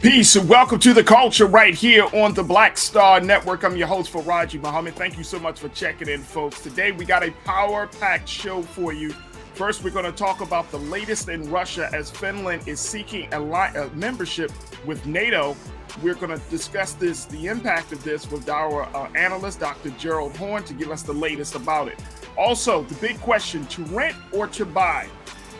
Peace and welcome to the culture right here on the Black Star Network. I'm your host, Farajii Muhammad. Thank you so much for checking in, folks. Today we got a power packed show for you. First, we're going to talk about the latest in Russia as Finland is seeking a, membership with NATO. We're going to discuss this, the impact of this, with our uh, analyst, Dr. Gerald Horne, to give us the latest about it. Also, the big question: to rent or to buy?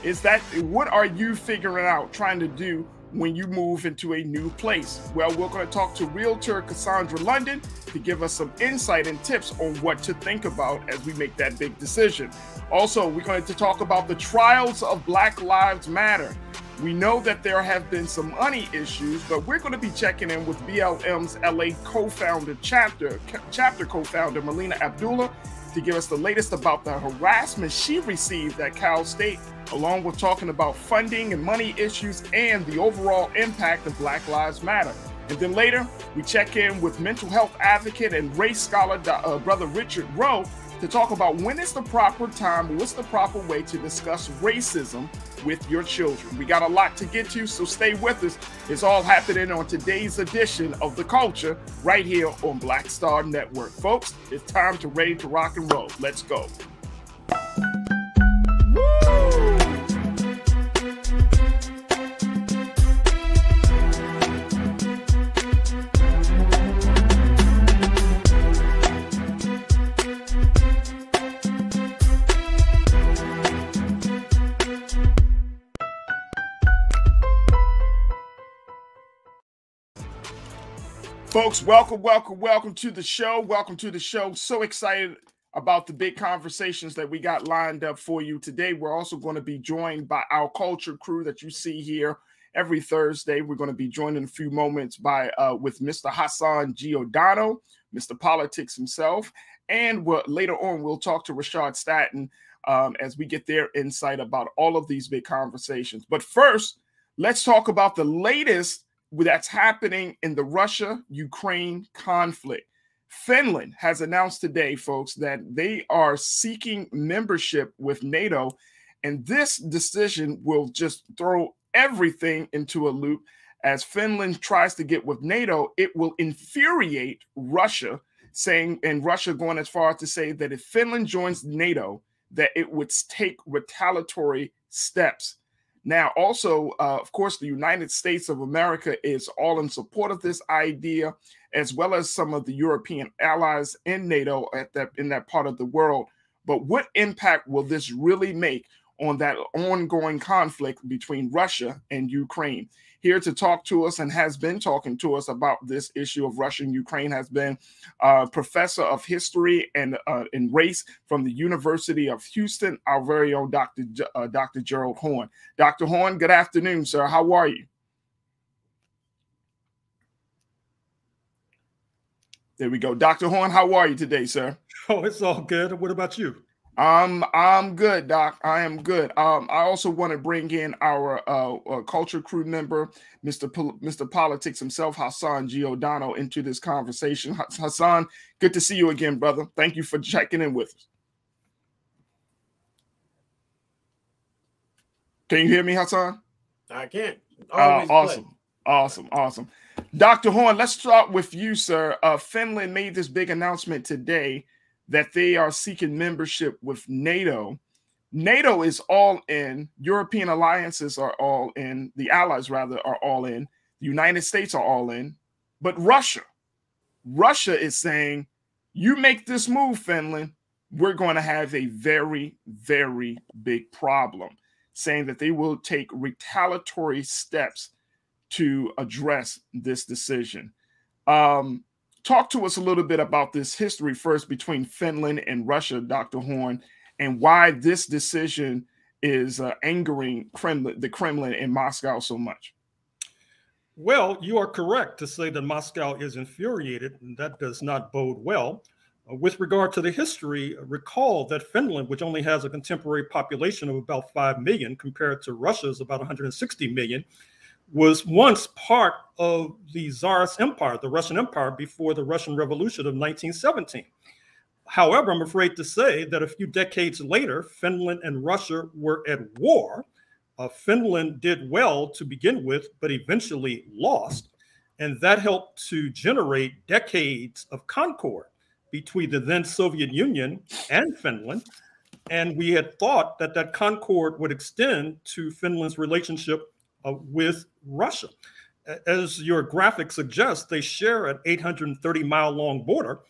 Is that what are you figuring out, trying to do? When you move into a new place? Well, we're going to talk to realtor Cassandra London to give us some insight and tips on what to think about as we make that big decision. Also, we're going to talk about the trials of Black Lives Matter. We know that there have been some money issues, but we're going to be checking in with BLM's LA co-founder chapter chapter co-founder Melina Abdullah to give us the latest about the harassment she received at Cal State along with talking about funding and money issues and the overall impact of Black Lives Matter. And then later, we check in with mental health advocate and race scholar, uh, Brother Richard Rowe, to talk about when is the proper time, what's the proper way to discuss racism with your children. We got a lot to get to, so stay with us. It's all happening on today's edition of The Culture right here on Black Star Network. Folks, it's time to ready to rock and roll. Let's go. Folks, welcome, welcome, welcome to the show. Welcome to the show. So excited about the big conversations that we got lined up for you today. We're also going to be joined by our culture crew that you see here every Thursday. We're going to be joined in a few moments by uh, with Mr. Hassan Giordano, Mr. Politics himself, and we'll, later on we'll talk to Rashad Staten um, as we get their insight about all of these big conversations. But first, let's talk about the latest that's happening in the Russia Ukraine conflict. Finland has announced today, folks, that they are seeking membership with NATO. And this decision will just throw everything into a loop. As Finland tries to get with NATO, it will infuriate Russia, saying, and Russia going as far as to say that if Finland joins NATO, that it would take retaliatory steps. Now, also, uh, of course, the United States of America is all in support of this idea, as well as some of the European allies in NATO at that in that part of the world. But what impact will this really make on that ongoing conflict between Russia and Ukraine? Here to talk to us and has been talking to us about this issue of Russia and Ukraine has been uh, professor of history and uh, race from the University of Houston, our very own Dr. J- uh, Dr. Gerald Horne. Dr. Horne, good afternoon, sir. How are you? There we go. Dr. Horne, how are you today, sir? Oh, it's all good. What about you? I'm I'm good, Doc. I am good. Um, I also want to bring in our uh, uh, culture crew member, Mr. Pol- Mr. Politics himself, Hassan Giordano, into this conversation. Hassan, good to see you again, brother. Thank you for checking in with us. Can you hear me, Hassan? I can. Uh, awesome, awesome, awesome. Dr. Horne, let's start with you, sir. Uh, Finland made this big announcement today that they are seeking membership with NATO. NATO is all in, European alliances are all in, the allies rather are all in, the United States are all in, but Russia, Russia is saying, you make this move, Finland, we're going to have a very, very big problem, saying that they will take retaliatory steps to address this decision. Um, talk to us a little bit about this history first between Finland and Russia, Dr. Horne, and why this decision is uh, angering Kremlin, the Kremlin in Moscow so much. Well, you are correct to say that Moscow is infuriated, and that does not bode well. Uh, with regard to the history, recall that Finland, which only has a contemporary population of about 5 million compared to Russia's about 160 million, was once part of the Tsarist Empire, the Russian Empire, before the Russian Revolution of 1917. However, I'm afraid to say that a few decades later, Finland and Russia were at war. Uh, Finland did well to begin with, but eventually lost. And that helped to generate decades of concord between the then Soviet Union and Finland. And we had thought that that concord would extend to Finland's relationship uh, with Russia. As your graphic suggests, they share an 830 mile long border.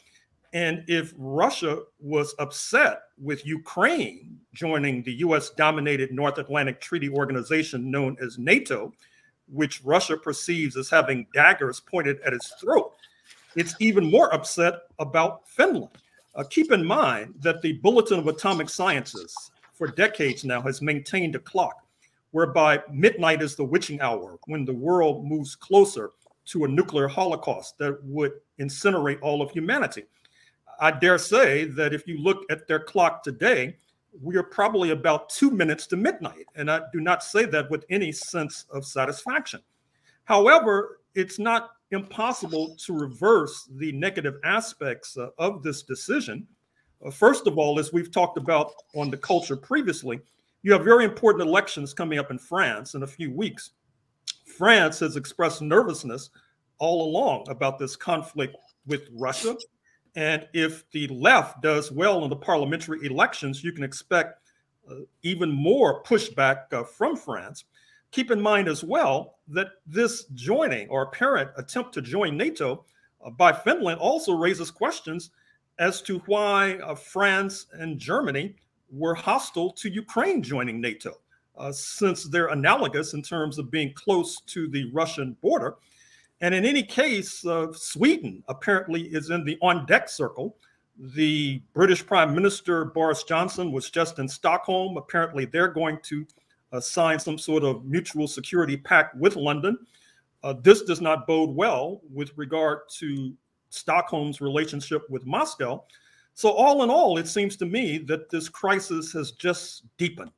And if Russia was upset with Ukraine joining the US dominated North Atlantic Treaty Organization known as NATO, which Russia perceives as having daggers pointed at its throat, it's even more upset about Finland. Uh, keep in mind that the Bulletin of Atomic Sciences for decades now has maintained a clock whereby midnight is the witching hour when the world moves closer to a nuclear holocaust that would incinerate all of humanity. I dare say that if you look at their clock today, we are probably about two minutes to midnight. And I do not say that with any sense of satisfaction. However, it's not impossible to reverse the negative aspects uh, of this decision. Uh, first of all, as we've talked about on the culture previously, you have very important elections coming up in France in a few weeks. France has expressed nervousness all along about this conflict with Russia. And if the left does well in the parliamentary elections, you can expect uh, even more pushback uh, from France. Keep in mind as well that this joining or apparent attempt to join NATO uh, by Finland also raises questions as to why uh, France and Germany were hostile to Ukraine joining NATO, uh, since they're analogous in terms of being close to the Russian border. And in any case, uh, Sweden apparently is in the on deck circle. The British Prime Minister Boris Johnson was just in Stockholm. Apparently, they're going to uh, sign some sort of mutual security pact with London. Uh, this does not bode well with regard to Stockholm's relationship with Moscow. So, all in all, it seems to me that this crisis has just deepened.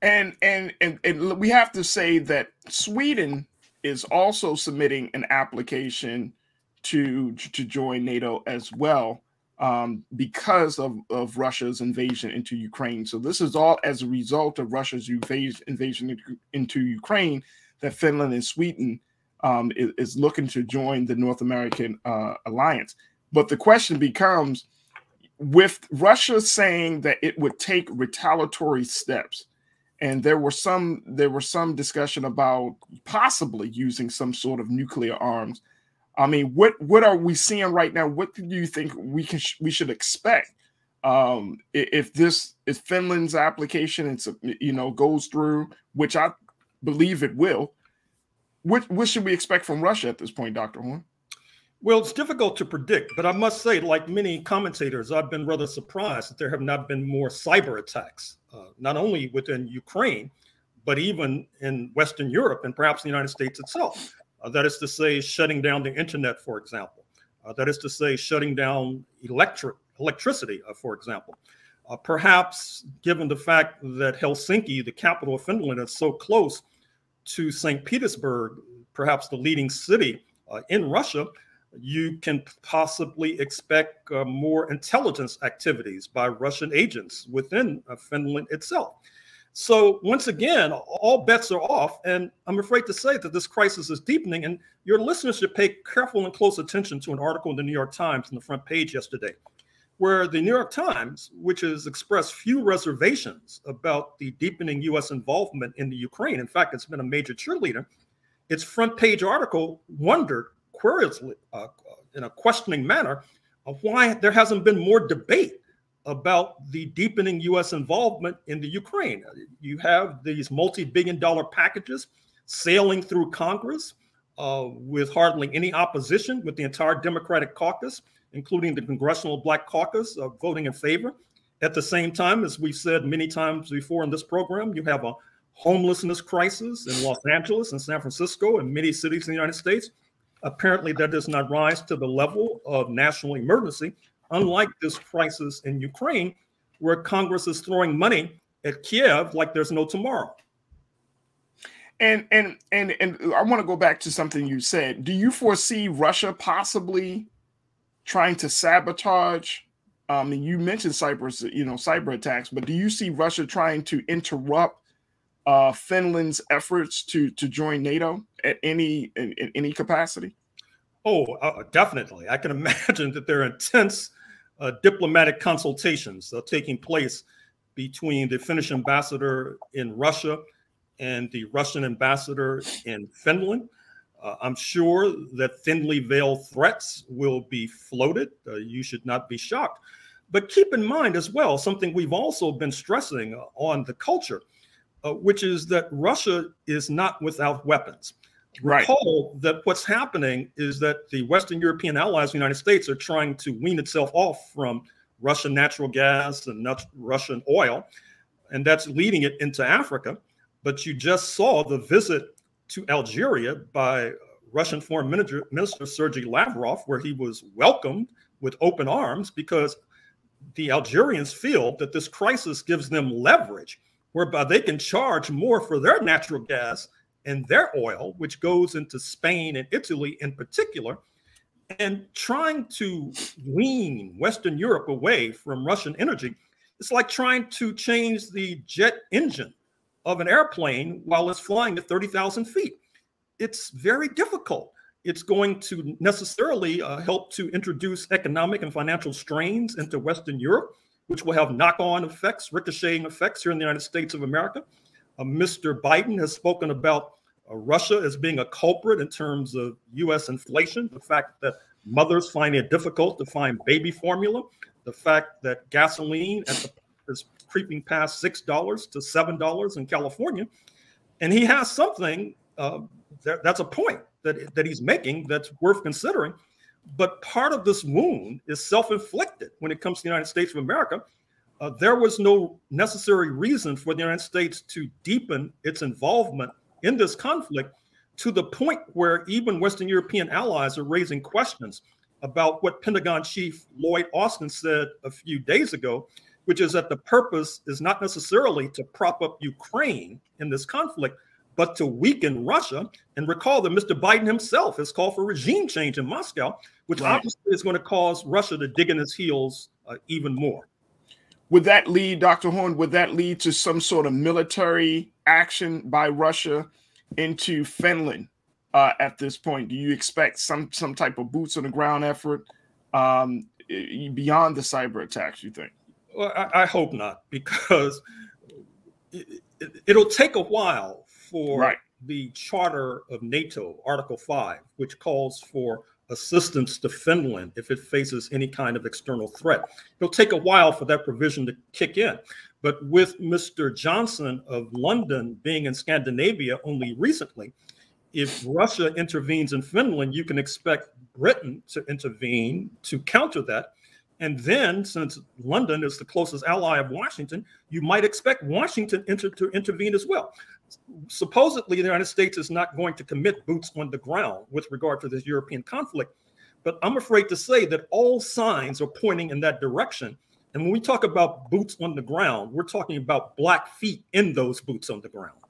And and and, and we have to say that Sweden is also submitting an application to to join NATO as well um, because of, of Russia's invasion into Ukraine. So this is all as a result of Russia's invasion, invasion into Ukraine that Finland and Sweden um, is, is, looking to join the North American uh, alliance. But the question becomes with Russia saying that it would take retaliatory steps, and there were some there were some discussion about possibly using some sort of nuclear arms. I mean, what what are we seeing right now? What do you think we can we should expect um, if this if Finland's application it's you know goes through, which I believe it will? What what should we expect from Russia at this point, Doctor Horne? Well, it's difficult to predict, but I must say, like many commentators, I've been rather surprised that there have not been more cyber attacks, uh, not only within Ukraine, but even in Western Europe and perhaps the United States itself. Uh, that is to say, shutting down the internet, for example. Uh, that is to say, shutting down electric electricity, uh, for example. Uh, perhaps, given the fact that Helsinki, the capital of Finland, is so close to St. Petersburg, perhaps the leading city uh, in Russia, you can possibly expect uh, more intelligence activities by Russian agents within uh, Finland itself. So, once again, all bets are off. And I'm afraid to say that this crisis is deepening. And your listeners should pay careful and close attention to an article in the New York Times on the front page yesterday, where the New York Times, which has expressed few reservations about the deepening U.S. involvement in the Ukraine, in fact, it's been a major cheerleader, its front page article wondered curiously, uh, in a questioning manner, of why there hasn't been more debate about the deepening U.S. involvement in the Ukraine. You have these multi-billion dollar packages sailing through Congress uh, with hardly any opposition, with the entire Democratic caucus, including the Congressional Black Caucus, uh, voting in favor. At the same time, as we've said many times before in this program, you have a homelessness crisis in Los Angeles and San Francisco and many cities in the United States. Apparently, that does not rise to the level of national emergency, unlike this crisis in Ukraine, where Congress is throwing money at Kiev like there's no tomorrow. And and and and I want to go back to something you said. Do you foresee Russia possibly trying to sabotage? Um, and you mentioned cyber, you know, cyber attacks, but do you see Russia trying to interrupt uh, Finland's efforts to to join NATO at any in, in any capacity? Oh, uh, definitely. I can imagine that there are intense uh, diplomatic consultations uh, taking place between the Finnish ambassador in Russia and the Russian ambassador in Finland. Uh, I'm sure that thinly veiled threats will be floated. Uh, you should not be shocked. But keep in mind as well something we've also been stressing on the culture, uh, which is that Russia is not without weapons. Right. Recall that what's happening is that the Western European allies, the United States, are trying to wean itself off from Russian natural gas and Russian oil, and that's leading it into Africa. But you just saw the visit to Algeria by Russian Foreign Minister, Minister Sergei Lavrov, where he was welcomed with open arms because the Algerians feel that this crisis gives them leverage whereby they can charge more for their natural gas and their oil, which goes into Spain and Italy in particular, and trying to wean Western Europe away from Russian energy. It's like trying to change the jet engine of an airplane while it's flying at 30,000 feet. It's very difficult. It's going to necessarily uh, help to introduce economic and financial strains into Western Europe, which will have knock on effects, ricocheting effects here in the United States of America. Uh, Mr. Biden has spoken about uh, Russia as being a culprit in terms of US inflation, the fact that mothers find it difficult to find baby formula, the fact that gasoline the, is creeping past $6 to $7 in California. And he has something uh, that, that's a point that, that he's making that's worth considering. But part of this wound is self inflicted when it comes to the United States of America. Uh, there was no necessary reason for the United States to deepen its involvement in this conflict to the point where even Western European allies are raising questions about what Pentagon Chief Lloyd Austin said a few days ago which is that the purpose is not necessarily to prop up Ukraine in this conflict, but to weaken Russia. And recall that Mr. Biden himself has called for regime change in Moscow, which right. obviously is going to cause Russia to dig in its heels uh, even more. Would that lead, Dr. Horne, would that lead to some sort of military action by Russia into Finland uh, at this point? Do you expect some some type of boots on the ground effort um, beyond the cyber attacks, you think? Well, I, I hope not, because it, will it, take a while for right. the charter of NATO, Article 5, which calls for assistance to Finland if it faces any kind of external threat. It'll take a while for that provision to kick in. But with Mr. Johnson of London being in Scandinavia only recently, if Russia intervenes in Finland, you can expect Britain to intervene to counter that. And then, since London is the closest ally of Washington, you might expect Washington inter to intervene as well. Supposedly, the United States is not going to commit boots on the ground with regard to this European conflict. But I'm afraid to say that all signs are pointing in that direction. And when we talk about boots on the ground, we're talking about black feet in those boots on the ground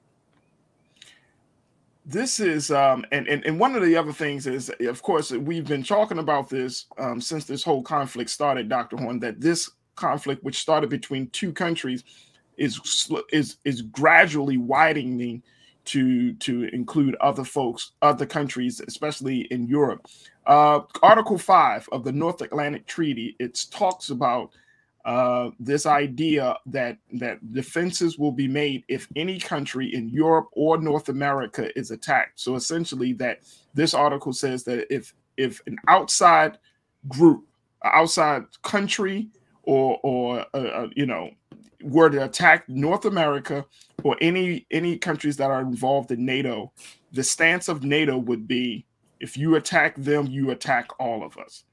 this is um and, and and one of the other things is of course we've been talking about this um since this whole conflict started dr horne that this conflict which started between two countries is is is gradually widening to to include other folks other countries especially in europe. Uh article 5 of the north atlantic treaty it talks about uh, this idea that that defenses will be made if any country in Europe or North America is attacked. So essentially, that this article says that if if an outside group, outside country, or or uh, uh, you know were to attack North America or any any countries that are involved in NATO, the stance of NATO would be if you attack them, you attack all of us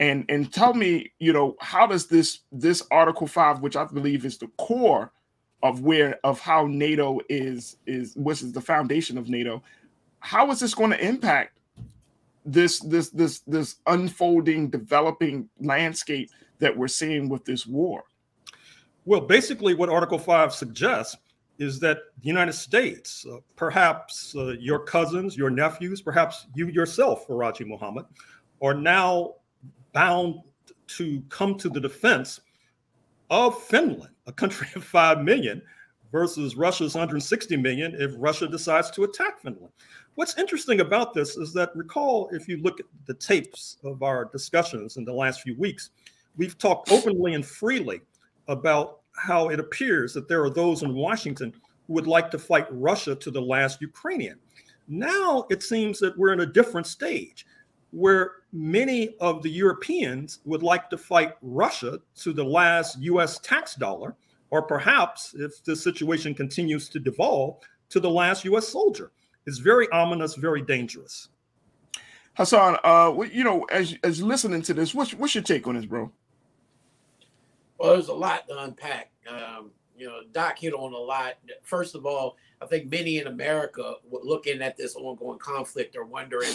and and tell me you know how does this this article 5 which i believe is the core of where of how nato is is which is the foundation of nato how is this going to impact this this this this unfolding developing landscape that we're seeing with this war? Well basically what article 5 suggests is that the united states uh, perhaps uh, your cousins your nephews perhaps you yourself farajii muhammad are now bound to come to the defense of Finland, a country of 5 million, versus Russia's 160 million if Russia decides to attack Finland. What's interesting about this is that recall if you look at the tapes of our discussions in the last few weeks, we've talked openly and freely about how it appears that there are those in Washington who would like to fight Russia to the last Ukrainian. Now it seems that we're in a different stage where many of the Europeans would like to fight Russia to the last US tax dollar, or perhaps if the situation continues to devolve, to the last US soldier. It's very ominous, very dangerous. Hassan, uh, you know, as as listening to this, what's what's your take on this, bro? Well, there's a lot to unpack. Um, you know, Doc hit on a lot. First of all, I think many in America looking at this ongoing conflict are wondering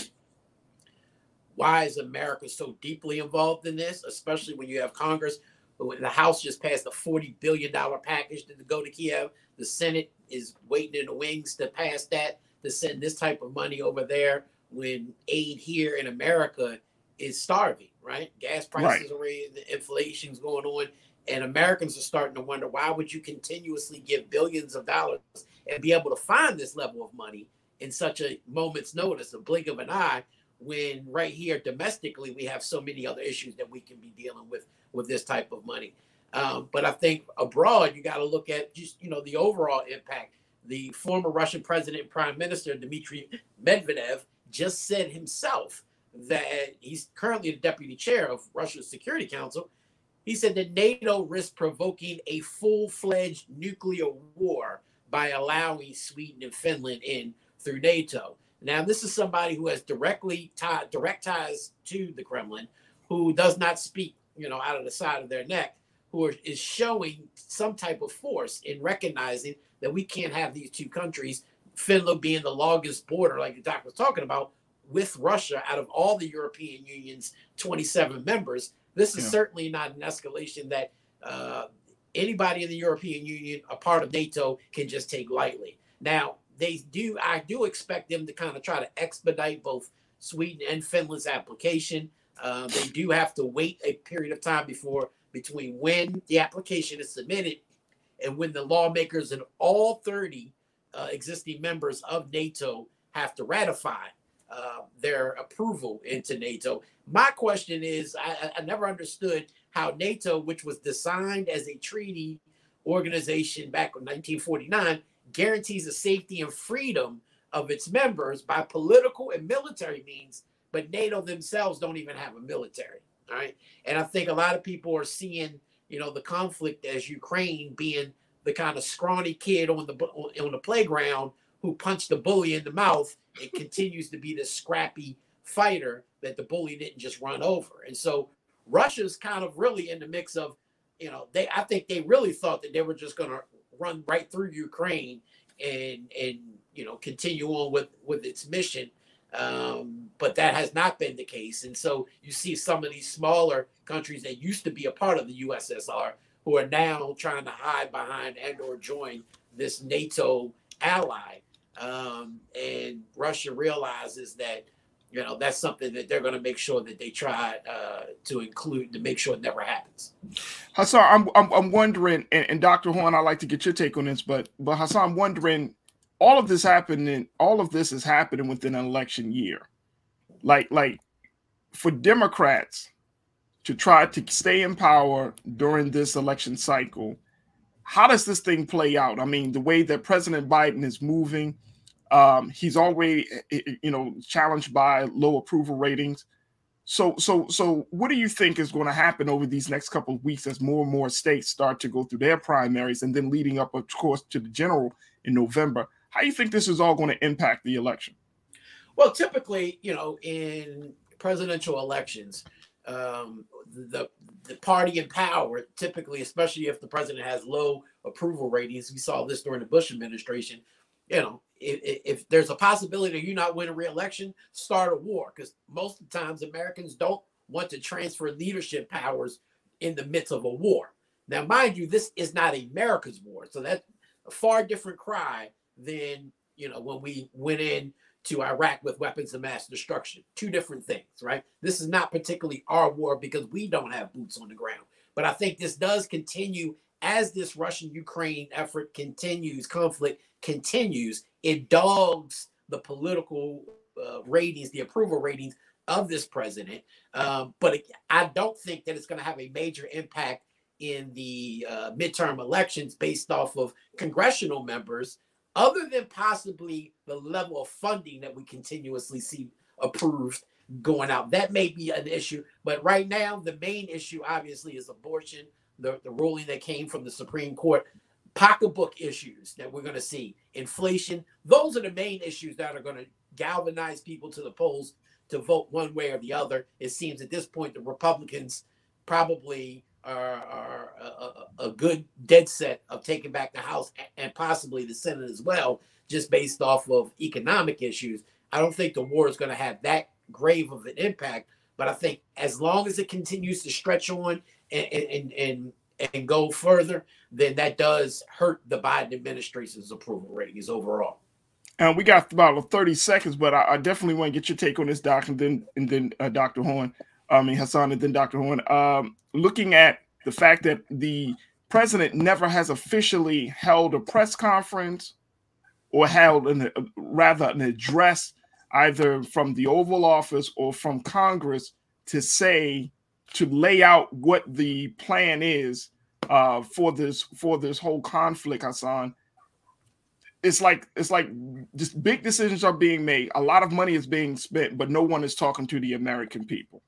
why is America so deeply involved in this, especially when you have Congress, the House just passed a $40 billion package to go to Kiev. The Senate is waiting in the wings to pass that, to send this type of money over there when aid here in America is starving, right? Gas prices right. are raising, inflation's going on, and Americans are starting to wonder why would you continuously give billions of dollars and be able to find this level of money in such a moment's notice, a blink of an eye, when right here domestically we have so many other issues that we can be dealing with with this type of money. Um, but I think abroad you got to look at just you know the overall impact. The former Russian president and prime minister Dmitry Medvedev just said himself that he's currently the deputy chair of Russia's Security Council. He said that NATO risks provoking a full-fledged nuclear war by allowing Sweden and Finland in through NATO. Now, this is somebody who has directly tie, direct ties to the Kremlin, who does not speak, you know, out of the side of their neck, who are, is showing some type of force in recognizing that we can't have these two countries, Finland being the longest border, like the doc was talking about, with Russia out of all the European Union's 27 members. This is yeah. certainly not an escalation that uh, anybody in the European Union, a part of NATO, can just take lightly. Now, they do I do expect them to kind of try to expedite both Sweden and Finland's application. Uh, they do have to wait a period of time before between when the application is submitted and when the lawmakers in all 30 uh, existing members of NATO have to ratify uh, their approval into NATO. My question is I, I never understood how NATO, which was designed as a treaty organization back in 1949, guarantees the safety and freedom of its members by political and military means, but NATO themselves don't even have a military. All right. And I think a lot of people are seeing, you know, the conflict as Ukraine being the kind of scrawny kid on the on the playground who punched the bully in the mouth and continues to be this scrappy fighter that the bully didn't just run over. And so Russia's kind of really in the mix of, you know, they I think they really thought that they were just going to run right through Ukraine and and you know continue on with with its mission. Um, but that has not been the case, and so you see some of these smaller countries that used to be a part of the USSR who are now trying to hide behind and or join this NATO ally. Um, and Russia realizes that you know that's something that they're going to make sure that they try uh, to include to make sure it never happens. Hassan, I'm I'm, I'm wondering, and, and, Dr. Horne, I'd like to get your take on this, but but Hassan, I'm wondering, all of this happening, all of this is happening within an election year, like like for Democrats to try to stay in power during this election cycle. How does this thing play out? I mean, the way that President Biden is moving um, he's already, eh, eh, you know, challenged by low approval ratings. So, so, so, what do you think is going to happen over these next couple of weeks as more and more states start to go through their primaries, and then leading up, of course, to the general in November? How do you think this is all going to impact the election? Well, typically, you know, in presidential elections, um, the the party in power, typically, especially if the president has low approval ratings, we saw this during the Bush administration. You know, if, if there's a possibility you not winning re-election, start a war because most of the times Americans don't want to transfer leadership powers in the midst of a war. Now, mind you, this is not America's war, so that's a far different cry than you know when we went in to Iraq with weapons of mass destruction. Two different things, right? This is not particularly our war because we don't have boots on the ground. But I think this does continue as this Russian Ukraine effort continues, conflict continues, it dogs the political uh, ratings, the approval ratings of this president. Um, but I don't think that it's going to have a major impact in the uh, midterm elections based off of congressional members, other than possibly the level of funding that we continuously see approved going out. That may be an issue. But right now, the main issue obviously is abortion, the, the ruling that came from the Supreme Court, pocketbook issues that we're going to see, inflation. Those are the main issues that are going to galvanize people to the polls to vote one way or the other. It seems at this point the Republicans probably are, are a, a, good dead set of taking back the House and possibly the Senate as well, just based off of economic issues. I don't think the war is going to have that grave of an impact, but I think as long as it continues to stretch on and and and, and go further, then that does hurt the Biden administration's approval ratings overall. And we got about 30 seconds, but I, I, definitely want to get your take on this, Doc, and then and then uh, Dr. Horne. I mean Hassan, and then Dr. Horne. Um, looking at the fact that the president never has officially held a press conference or held an, rather an address either from the Oval Office or from Congress to say to lay out what the plan is uh, for this for this whole conflict, Hassan it's like it's like just big decisions are being made. A lot of money is being spent, but no one is talking to the American people.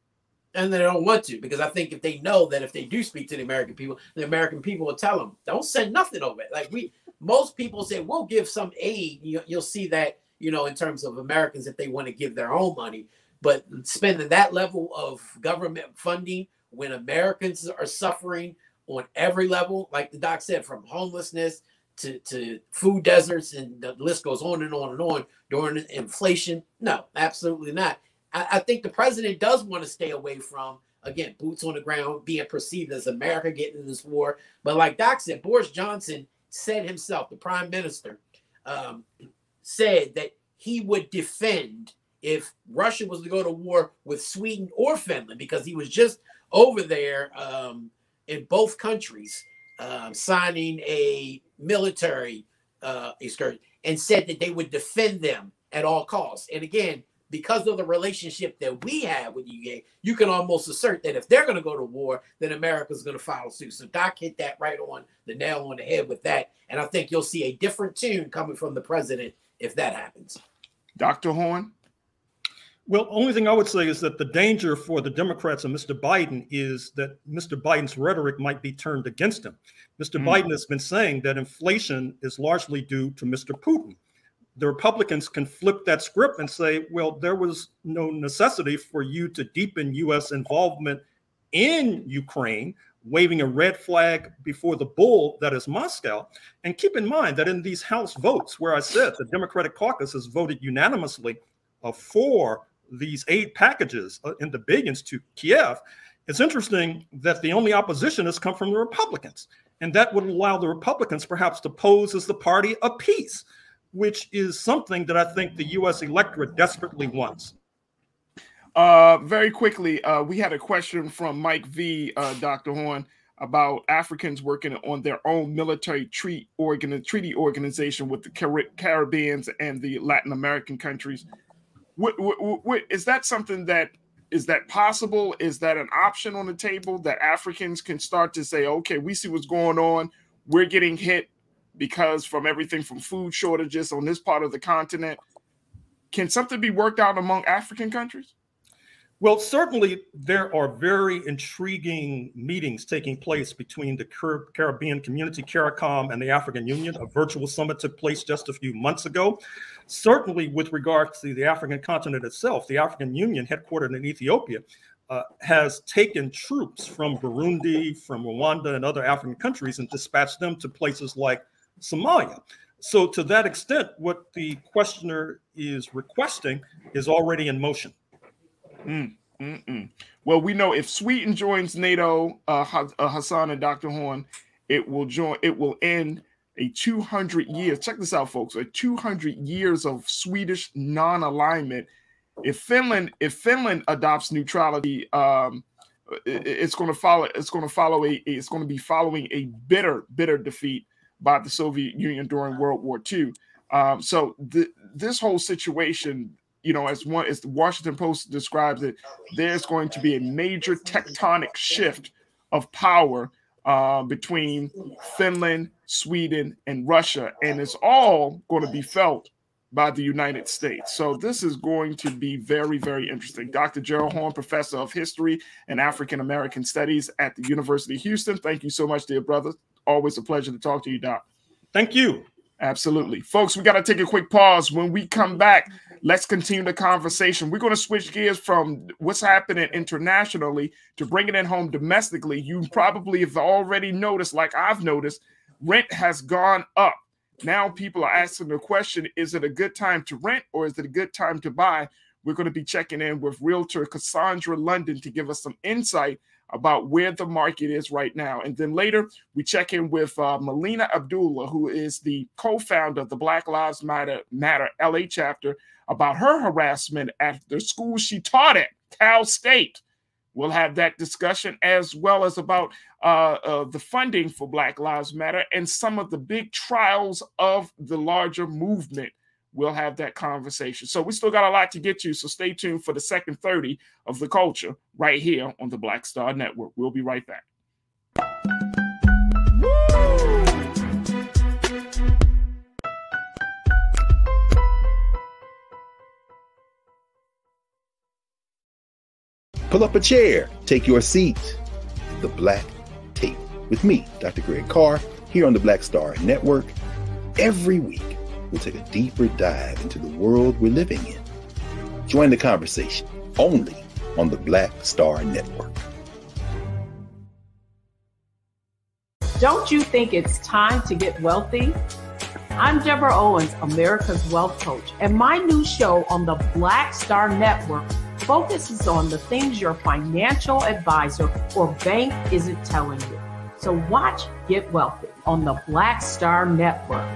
And they don't want to because I think if they know that if they do speak to the American people, the American people will tell them, "Don't send nothing over it." Like we, most people say, "We'll give some aid." You, you'll see that you know in terms of Americans if they want to give their own money, but spending that level of government funding when Americans are suffering on every level, like the doc said, from homelessness to, to food deserts, and the list goes on and on and on during inflation. No, absolutely not. I, I think the president does want to stay away from, again, boots on the ground, being perceived as America getting in this war. But like Doc said, Boris Johnson said himself, the prime minister, um, said that he would defend if Russia was to go to war with Sweden or Finland because he was just over there um, in both countries um, signing a military uh, excursion and said that they would defend them at all costs. And again, because of the relationship that we have with UK, you can almost assert that if they're going to go to war, then America's going to follow suit. So Doc hit that right on the nail on the head with that. And I think you'll see a different tune coming from the president if that happens. Dr. Horne? Well, only thing I would say is that the danger for the Democrats and Mr. Biden is that Mr. Biden's rhetoric might be turned against him. Mr. Mm. Biden has been saying that inflation is largely due to Mr. Putin. The Republicans can flip that script and say, well, there was no necessity for you to deepen U.S. involvement in Ukraine, waving a red flag before the bull that is Moscow. And keep in mind that in these House votes, where I said the Democratic caucus has voted unanimously uh, for these aid packages uh, in the billions to Kiev, it's interesting that the only opposition has come from the Republicans. And that would allow the Republicans perhaps to pose as the party of peace, which is something that I think the US electorate desperately wants. Uh, very quickly, uh, we had a question from Mike V, uh, Dr. Horne, about Africans working on their own military treat organ- treaty organization with the Car- Caribbeans and the Latin American countries is that something that is that possible? Is that an option on the table that Africans can start to say, okay, we see what's going on. We're getting hit because from everything from food shortages on this part of the continent. Can something be worked out among African countries? Well, certainly there are very intriguing meetings taking place between the Caribbean Community, CARICOM, and the African Union. A virtual summit took place just a few months ago. Certainly, with regard to the African continent itself, the African Union, headquartered in Ethiopia, uh, has taken troops from Burundi, from Rwanda, and other African countries and dispatched them to places like Somalia. So, to that extent, what the questioner is requesting is already in motion. Mm, mm, mm. Well, we know if Sweden joins NATO, uh, uh, Hassan and Dr. Horne, it will join. It will end a 200 years. Check this out, folks. A 200 years of Swedish non-alignment. If Finland, if Finland adopts neutrality, um, it's going to follow. It's going to follow a. It's going to be following a bitter, bitter defeat by the Soviet Union during World War II. Um, so th- this whole situation, you know, as one as the Washington Post describes it, there's going to be a major tectonic shift of power uh, between Finland, Sweden, and Russia, and it's all going to be felt by the United States. So this is going to be very, very interesting. Dr. Gerald Horne, professor of history and African American studies at the University of Houston. Thank you so much, dear brother. Always a pleasure to talk to you, Doc. Thank you. Absolutely. Folks, we got to take a quick pause. When we come back, let's continue the conversation. We're going to switch gears from what's happening internationally to bringing it home domestically. You probably have already noticed, like I've noticed, rent has gone up. Now people are asking the question is it a good time to rent or is it a good time to buy? We're going to be checking in with realtor Cassandra London to give us some insight about where the market is right now. And then later, we check in with uh, Melina Abdullah, who is the co founder of the Black Lives Matter, Matter LA chapter, about her harassment at the school she taught at, Cal State. We'll have that discussion as well as about uh, uh, the funding for Black Lives Matter and some of the big trials of the larger movement we'll have that conversation. So we still got a lot to get to. So stay tuned for the second 30 of the culture right here on the Black Star Network. We'll be right back. Pull up a chair, take your seat. The Black Tape with me, Dr. Greg Carr, here on the Black Star Network every week we'll take a deeper dive into the world we're living in. Join the conversation only on the Black Star Network. Don't you think it's time to get wealthy? I'm Deborah Owens, America's Wealth Coach, and my new show on the Black Star Network focuses on the things your financial advisor or bank isn't telling you. So watch Get Wealthy on the Black Star Network.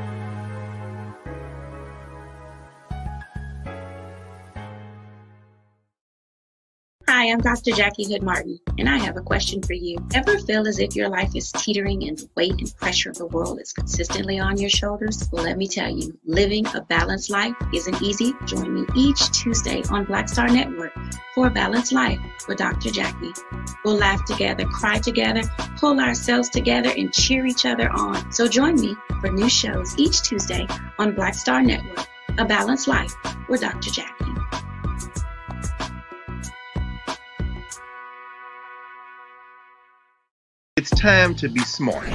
Hi, I'm Dr. Jackie Hood Martin, and I have a question for you. Ever feel as if your life is teetering and the weight and pressure of the world is consistently on your shoulders? Well, let me tell you, living a balanced life isn't easy. Join me each Tuesday on Black Star Network for a balanced life with Dr. Jackie. We'll laugh together, cry together, pull ourselves together, and cheer each other on. So join me for new shows each Tuesday on Black Star Network, A Balanced Life with Dr. Jackie. It's time to be smart.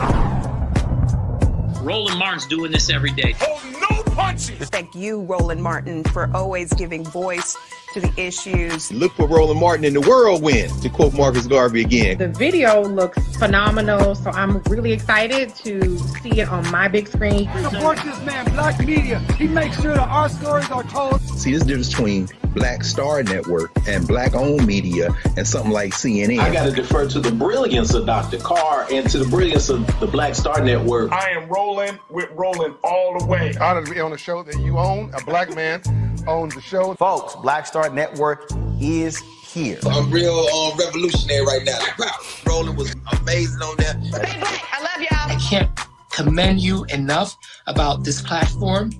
Roland Martin's doing this every day. Oh, no punches! Thank you, Roland Martin, for always giving voice to the issues. Look for Roland Martin in the whirlwind, to quote Marcus Garvey again. The video looks phenomenal, so I'm really excited to see it on my big screen. Support this man, Black Media. He makes sure that our stories are told. See, this difference between Black Star Network and Black owned media and something like CNN. I got to defer to the brilliance of Dr. Carr and to the brilliance of the Black Star Network. I am rolling with rolling all the way. Honored to be on a show that you own. A black man owns the show. Folks, Black Star Network is here. I'm real um, revolutionary right now. Like, wow, Roland was amazing on there. Stay black. I love y'all. I can't commend you enough about this platform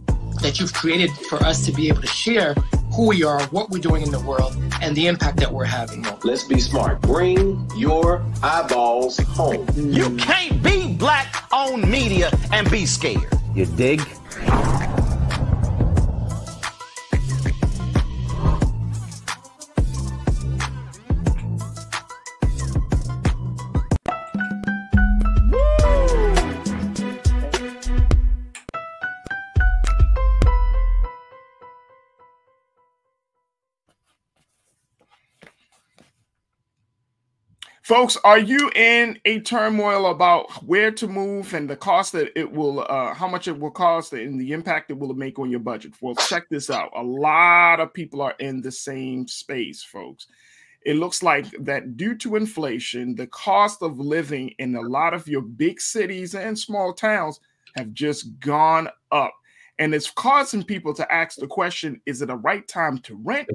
that you've created for us to be able to share who we are, what we're doing in the world, and the impact that we're having. Let's be smart. Bring your eyeballs home. You can't be black owned media and be scared. You dig? Folks, are you in a turmoil about where to move and the cost that it will, uh, how much it will cost and the impact it will make on your budget? Well, check this out. A lot of people are in the same space, folks. It looks like that due to inflation, the cost of living in a lot of your big cities and small towns have just gone up. And it's causing people to ask the question is it a right time to rent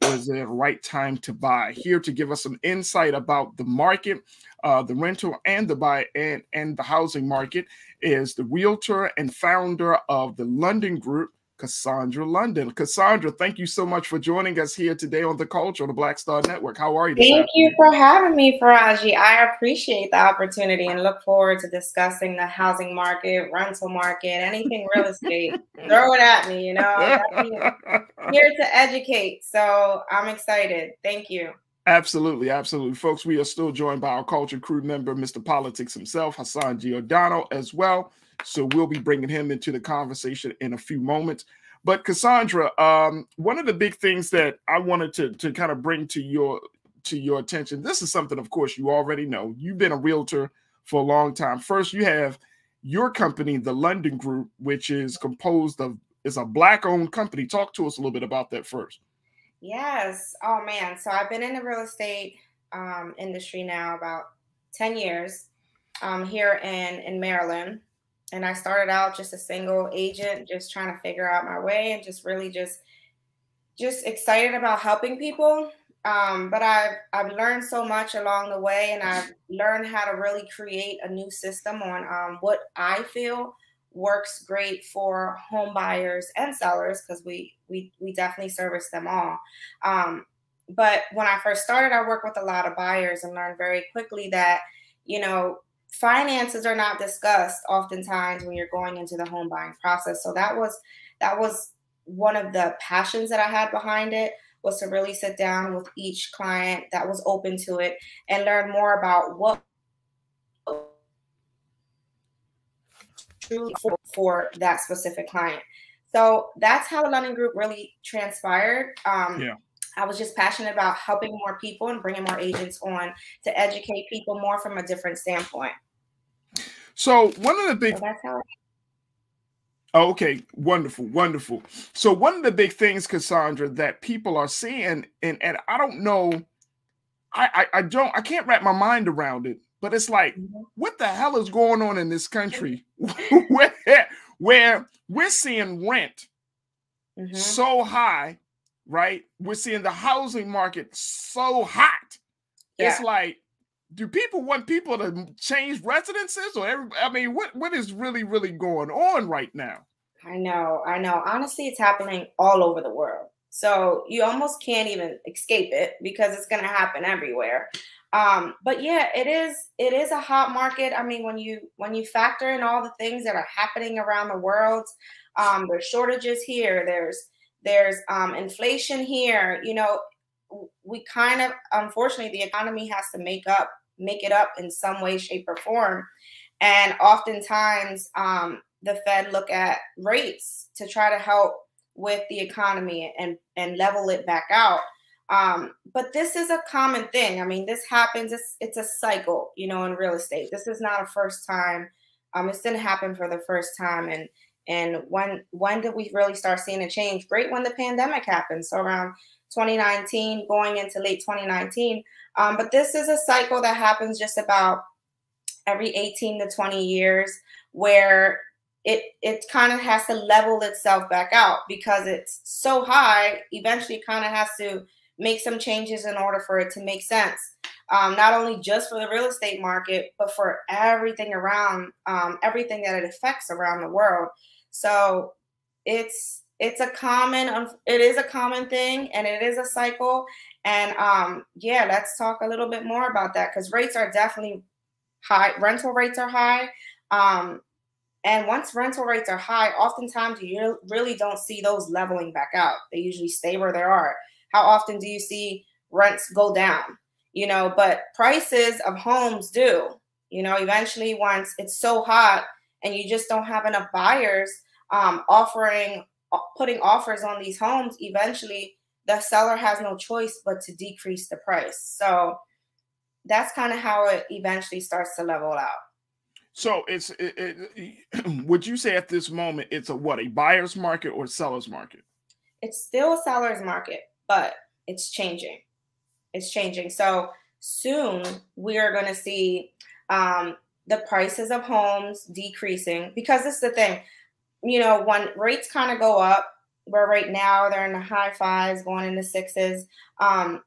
it the right time to buy? Here to give us some insight about the market, uh, the rental and the buy and, and the housing market is the realtor and founder of the London Group, Cassandra London. Cassandra, thank you so much for joining us here today on the Culture on the Black Star Network. How are you? Thank you for having me, Farajii. I appreciate the opportunity and look forward to discussing the housing market, rental market, anything real estate. Throw it at me, you know. here to educate. So I'm excited. Thank you. Absolutely, absolutely. Folks, we are still joined by our culture crew member, Mr. Politics himself, Hassan Giordano, as well. So we'll be bringing him into the conversation in a few moments. But Cassandra, um, one of the big things that I wanted to to kind of bring to your to your attention, this is something, of course, you already know. You've been a realtor for a long time. First, you have your company, the London Group, which is composed of is a black-owned company. Talk to us a little bit about that first. Yes. Oh man. So I've been in the real estate um, industry now about ten years um, here in in Maryland and I started out just a single agent, just trying to figure out my way and just really just just excited about helping people. Um, but I've I've learned so much along the way, and I've learned how to really create a new system on um, what I feel works great for home buyers and sellers because we we we definitely service them all. Um, but when I first started, I worked with a lot of buyers and learned very quickly that you know finances are not discussed oftentimes when you're going into the home buying process. So that was that was one of the passions that I had behind it was to really sit down with each client that was open to it and learn more about what truly for, for that specific client. So that's how the London Group really transpired. Um, yeah. I was just passionate about helping more people and bringing more agents on to educate people more from a different standpoint. So one of the big. So oh, okay, wonderful, wonderful. So one of the big things, Cassandra, that people are seeing, and and I don't know, I I, I don't I can't wrap my mind around it, but it's like, mm-hmm. what the hell is going on in this country where where we're seeing rent mm-hmm. so high right? We're seeing the housing market so hot. Yeah. It's like, do people want people to change residences or every, I mean, what what is really, really going on right now? I know, I know. Honestly, it's happening all over the world. So you almost can't even escape it because it's gonna happen everywhere. Um, but yeah, it is it is a hot market. I mean, when you when you factor in all the things that are happening around the world, um, there's shortages here, there's there's um, inflation here. You know, we kind of, unfortunately, the economy has to make up, make it up in some way, shape, or form. And oftentimes, um, the Fed look at rates to try to help with the economy and and level it back out. Um, but this is a common thing. I mean, this happens. It's it's a cycle, you know, in real estate. This is not a first time. Um, it didn't happen for the first time, and and when when did we really start seeing a change? Great when the pandemic happened. So around 2019, going into late 2019. Um, but this is a cycle that happens just about every 18 to 20 years where it it kind of has to level itself back out because it's so high eventually kind of has to make some changes in order for it to make sense um, not only just for the real estate market but for everything around um, everything that it affects around the world so it's it's a common it is a common thing and it is a cycle. And um yeah, let's talk a little bit more about that because rates are definitely high. Rental rates are high. Um, and once rental rates are high, oftentimes you really don't see those leveling back out. They usually stay where they are. How often do you see rents go down? You know, but prices of homes do. You know, eventually once it's so hot and you just don't have enough buyers um, offering putting offers on these homes eventually the seller has no choice but to decrease the price. So that's kind of how it eventually starts to level out. So it's it, it, would you say at this moment it's a what a buyer's market or seller's market? It's still a seller's market but it's changing. It's changing. So soon we are going to see um, the prices of homes decreasing because this is the thing you know when rates kind of go up where right now they're in the high fives, going into sixes, um,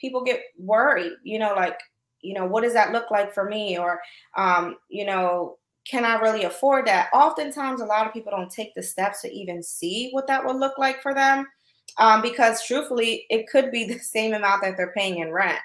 people get worried. You know, like you know, what does that look like for me? Or um, you know, can I really afford that? Oftentimes, a lot of people don't take the steps to even see what that would look like for them. Um, because truthfully, it could be the same amount that they're paying in rent.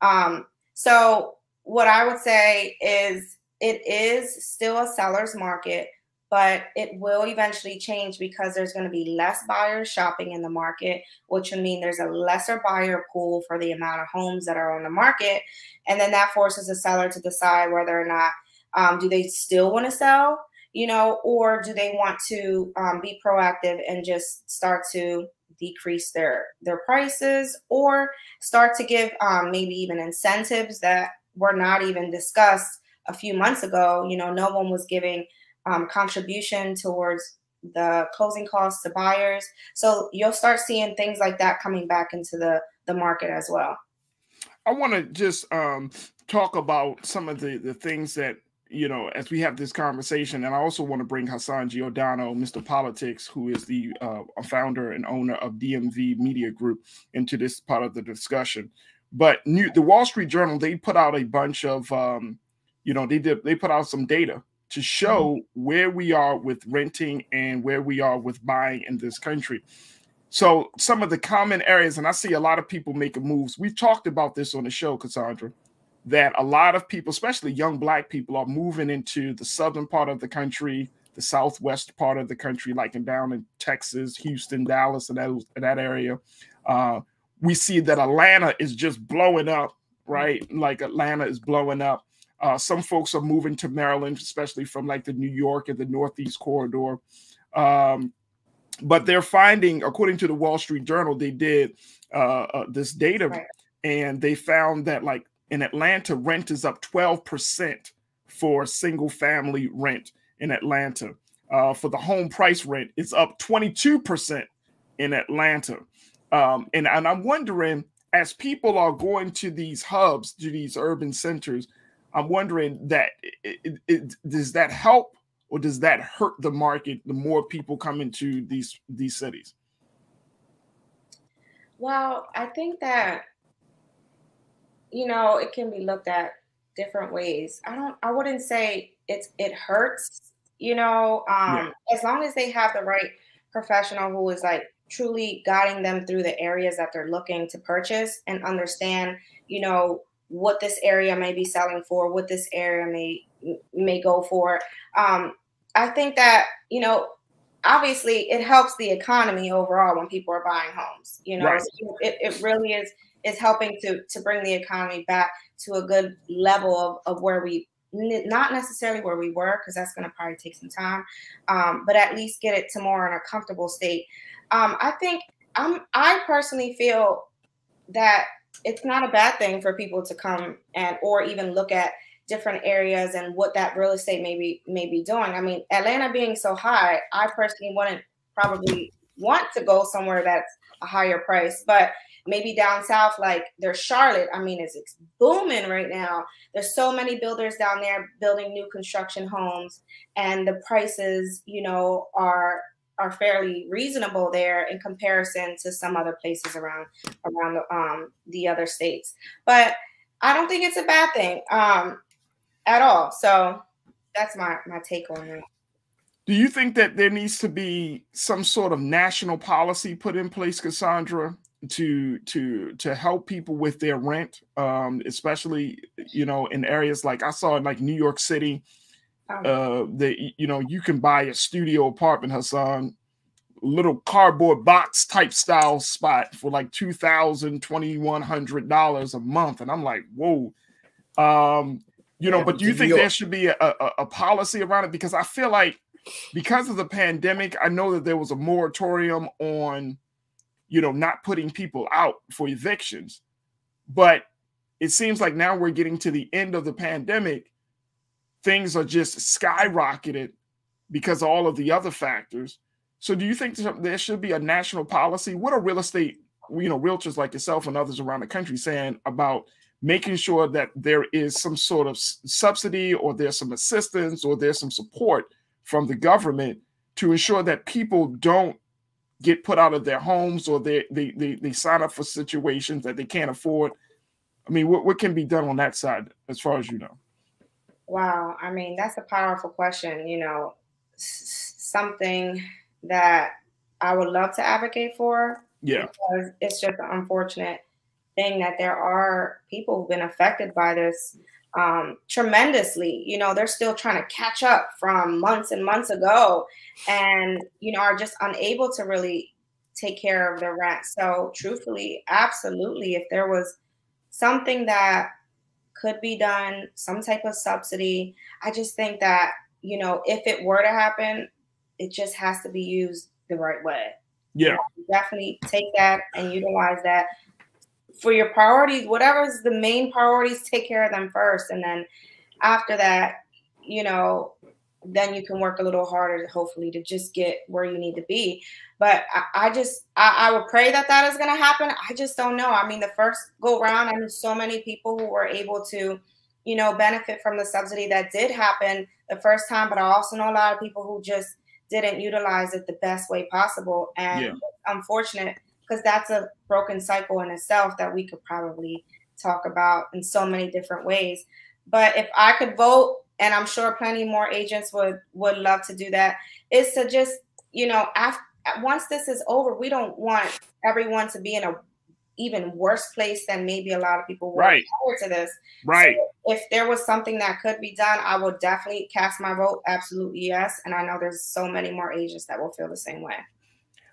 Um, so, what I would say is it is still a seller's market, but it will eventually change because there's going to be less buyers shopping in the market, which would mean there's a lesser buyer pool for the amount of homes that are on the market. And then that forces the seller to decide whether or not um, do they still want to sell, you know, or do they want to um, be proactive and just start to decrease their their prices or start to give um, maybe even incentives that were not even discussed a few months ago. You know, no one was giving um, contribution towards the closing costs to buyers. So you'll start seeing things like that coming back into the the market as well. I want to just um, talk about some of the the things that you know, as we have this conversation, and I also want to bring Hassan Giordano, Mr. Politics, who is the uh, founder and owner of DMV Media Group, into this part of the discussion. But new, the Wall Street Journal, they put out a bunch of, um, you know, they did they put out some data to show mm-hmm. where we are with renting and where we are with buying in this country. So some of the common areas, and I see a lot of people making moves. We've talked about this on the show, Cassandra that a lot of people, especially young black people, are moving into the southern part of the country, the southwest part of the country, like in down in Texas, Houston, Dallas, and that, that area. Uh, we see that Atlanta is just blowing up, right? Like Atlanta is blowing up. Uh, some folks are moving to Maryland, especially from like the New York and the Northeast corridor. Um, but they're finding, according to the Wall Street Journal, they did uh, uh, this data, right. and they found that like in Atlanta, rent is up 12% for single family rent in Atlanta. Uh, for the home price rent, it's up 22% in Atlanta. Um, and, and I'm wondering, as people are going to these hubs, to these urban centers, I'm wondering that it, it, does that help or does that hurt the market the more people come into these these cities? Well, I think that you know, it can be looked at different ways. I don't I wouldn't say it's it hurts, you know, um, yeah. as long as they have the right professional who is like truly guiding them through the areas that they're looking to purchase and understand, you know, what this area may be selling for, what this area may may go for. Um, I think that, you know, obviously it helps the economy overall when people are buying homes. You know, right. so it, it really is is helping to to bring the economy back to a good level of, of where we not necessarily where we were because that's going to probably take some time um, but at least get it to more in a comfortable state um, i think i'm i personally feel that it's not a bad thing for people to come and or even look at different areas and what that real estate may be may be doing. I mean atlanta being so high i personally wouldn't probably want to go somewhere that's a higher price but maybe down south like there's charlotte. I mean it's, it's booming right now. There's so many builders down there building new construction homes and the prices you know are are fairly reasonable there in comparison to some other places around around the, um, the other states. But i don't think it's a bad thing um, at all. So that's my my take on it. Do you think that there needs to be some sort of national policy put in place cassandra to to to help people with their rent um especially you know in areas like i saw in like new york city uh that you know you can buy a studio apartment hassan little cardboard box type style spot for like two thousand twenty one hundred dollars a month and i'm like whoa um you know but do you think there should be a, a, a policy around it because i feel like because of the pandemic i know that there was a moratorium on you know, not putting people out for evictions. But it seems like now we're getting to the end of the pandemic. Things are just skyrocketed because of all of the other factors. So, do you think there should be a national policy? What are real estate, you know, realtors like yourself and others around the country saying about making sure that there is some sort of subsidy or there's some assistance or there's some support from the government to ensure that people don't get put out of their homes or they they they, they sign up for situations that they can't afford? I mean, what, what can be done on that side as far as you know? Wow, I mean, that's a powerful question. You know, s- something that I would love to advocate for. Yeah. Because it's just an unfortunate thing that there are people who've been affected by this um, tremendously. You know, they're still trying to catch up from months and months ago and, you know, are just unable to really take care of their rent. So, truthfully, absolutely, if there was something that could be done, some type of subsidy, I just think that, you know, if it were to happen, it just has to be used the right way. Yeah. Definitely take that and utilize that for your priorities, whatever's the main priorities, take care of them first. And then after that, you know, then you can work a little harder, hopefully, to just get where you need to be. But I, I just, I, I would pray that that is going to happen. I just don't know. I mean, the first go round, I knew so many people who were able to, you know, benefit from the subsidy that did happen the first time. But I also know a lot of people who just didn't utilize it the best way possible. And Yeah. unfortunate because that's a broken cycle in itself that we could probably talk about in so many different ways. But if I could vote, and I'm sure plenty more agents would would love to do that, is to just you know after once this is over, we don't want everyone to be in a even worse place than maybe a lot of people were Right. prior to this. Right. So if there was something that could be done, I would definitely cast my vote. Absolutely yes. And I know there's so many more agents that will feel the same way.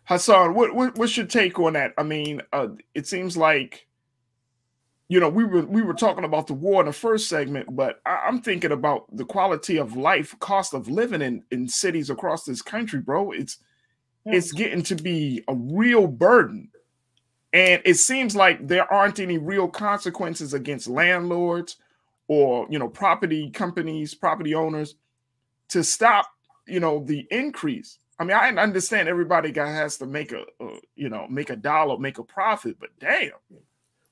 Hassan, what, what what's your take on that? I mean, uh, it seems like you know we were we were talking about the war in the first segment, but I, I'm thinking about the quality of life, cost of living in in cities across this country, bro. It's it's getting to be a real burden, and it seems like there aren't any real consequences against landlords or you know property companies, property owners to stop you know the increase. I mean, I understand everybody got has to make a, a you know make a dollar, make a profit, but damn,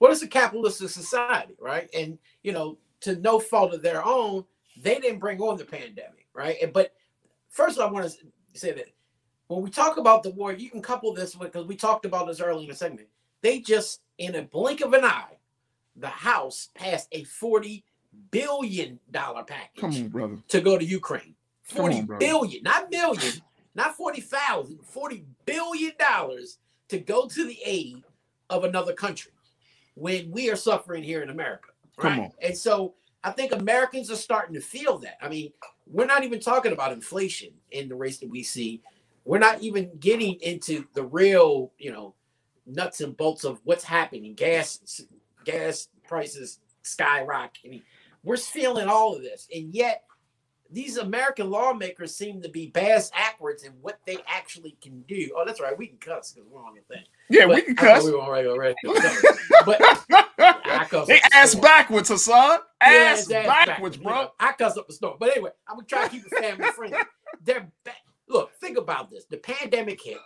Well, it's a capitalistic society, right? And you know, to no fault of their own, they didn't bring on the pandemic, right? And but first, I want to say that when we talk about the war, you can couple this with because we talked about this early in the segment. They just, in a blink of an eye, the House passed a forty billion dollar package on, to go to Ukraine. Come on, billion, not million, not 40,000, 40 billion dollars to go to the aid of another country when we are suffering here in America. Right? And so I think Americans are starting to feel that. I mean, we're not even talking about inflation in the race that we see. We're not even getting into the real, you know, nuts and bolts of what's happening. Gas gas prices skyrocketing. We're feeling all of this. And yet these American lawmakers seem to be bass backwards in what they actually can do. Oh, that's right. We can cuss because we're on the thing. Yeah, we can cuss. We were already already. but I cuss They ass storm. backwards, Hassan. Yeah, Ass ass backwards, you bro. know. I cuss up a storm. But anyway, I'm gonna try to keep it family friendly. They're look, think about this. The pandemic hit,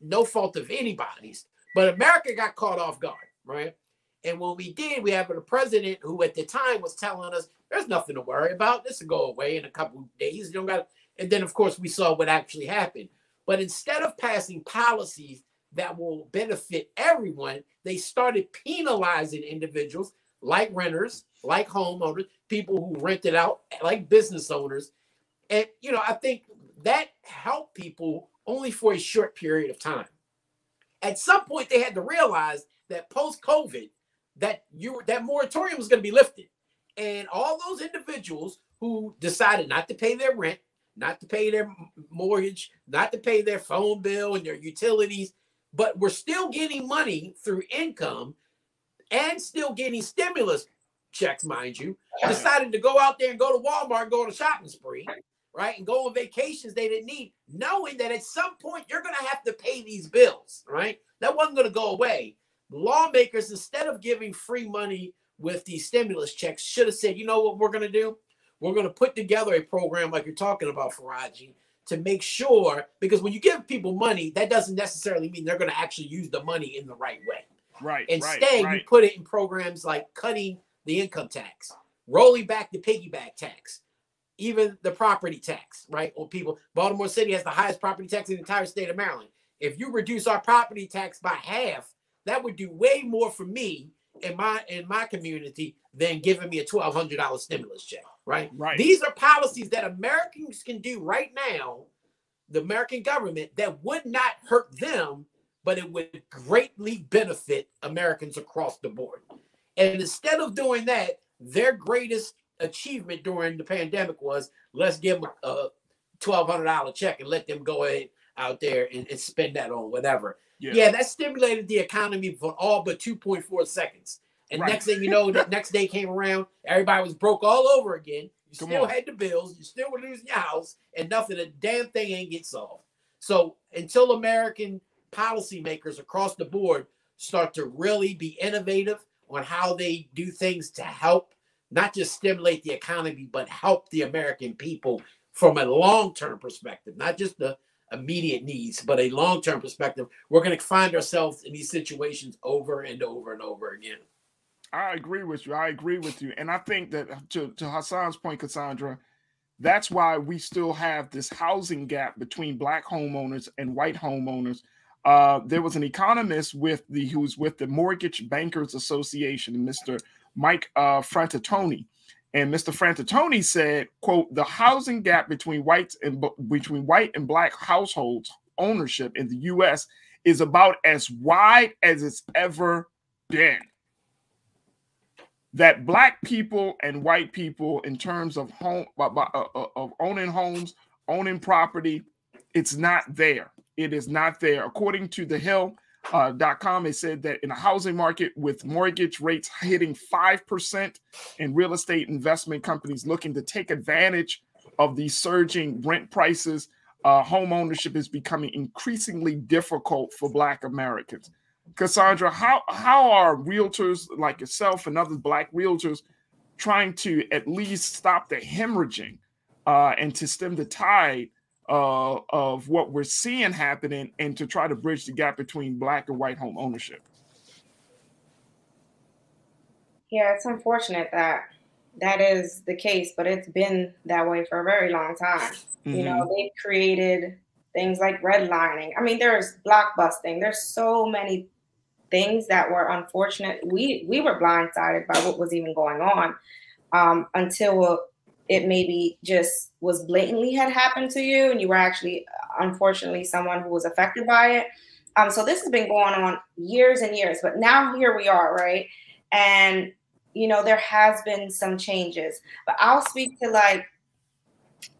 no fault of anybody's, but America got caught off guard, right? And when we did, we have a president who at the time was telling us there's nothing to worry about. This will go away in a couple of days. You don't got and then of course we saw what actually happened. But instead of passing policies that will benefit everyone, they started penalizing individuals like renters, like homeowners, people who rented out, like business owners. And you know, I think that helped people only for a short period of time. At some point, they had to realize that post-COVID, that you that moratorium was going to be lifted, and all those individuals who decided not to pay their rent, not to pay their mortgage, not to pay their phone bill and their utilities, but were still getting money through income and still getting stimulus checks, mind you, decided to go out there and go to Walmart and go on a shopping spree, right? And go on vacations they didn't need, knowing that at some point you're going to have to pay these bills, right? That wasn't going to go away. Lawmakers, instead of giving free money with these stimulus checks, should have said, you know what we're going to do? We're going to put together a program like you're talking about, Farajii, to make sure, because when you give people money, that doesn't necessarily mean they're going to actually use the money in the right way. Right. Instead, right, you put it in programs like cutting the income tax, rolling back the piggyback tax, even the property tax, right? On people, Baltimore City has the highest property tax in the entire state of Maryland. if you reduce our property tax by half, that would do way more for me in my in my community than giving me a twelve hundred dollar stimulus check. Right. Right. These are policies that Americans can do right now. The American government that would not hurt them, but it would greatly benefit Americans across the board. And instead of doing that, their greatest achievement during the pandemic was let's give them a twelve hundred dollar check and let them go ahead out there and, and spend that on whatever. Yeah. Yeah. that stimulated the economy for all but two point four seconds. And Right. next thing you know, the next day came around, everybody was broke all over again. You Come still on. had the bills, you still were losing your house, and nothing, a damn thing ain't get solved. So until American policymakers across the board start to really be innovative on how they do things to help not just stimulate the economy, but help the American people from a long-term perspective, not just the immediate needs, but a long-term perspective, we're going to find ourselves in these situations over and over and over again. I agree with you. I agree with you. And I think that to, to Hassan's point, Cassandra, that's why we still have this housing gap between black homeowners and white homeowners. Uh, there was an economist with the who was with the Mortgage Bankers Association, Mr. Mike uh, and Mr. Fratantoni said, "quote The housing gap between whites and between white and black households ownership in the U.S. is about as wide as it's ever been." that black people and white people in terms of home uh, uh, uh, of owning homes owning property it's not there it is not there according to the hill uh, .com it said that in a housing market with mortgage rates hitting 5% and real estate investment companies looking to take advantage of these surging rent prices uh, home ownership is becoming increasingly difficult for black americans. Cassandra, how how are realtors like yourself and other black realtors trying to at least stop the hemorrhaging uh, and to stem the tide uh, of what we're seeing happening and to try to bridge the gap between black and white home ownership? Yeah, it's unfortunate that that is the case, but it's been that way for a very long time. You know, they've created things like redlining. I mean, there's blockbusting. There's so many things that were unfortunate. We we were blindsided by what was even going on um, until it maybe just was blatantly had happened to you, and you were actually, unfortunately, someone who was affected by it. Um, so this has been going on years and years, but now here we are, right? And you know there has been some changes, but I'll speak to like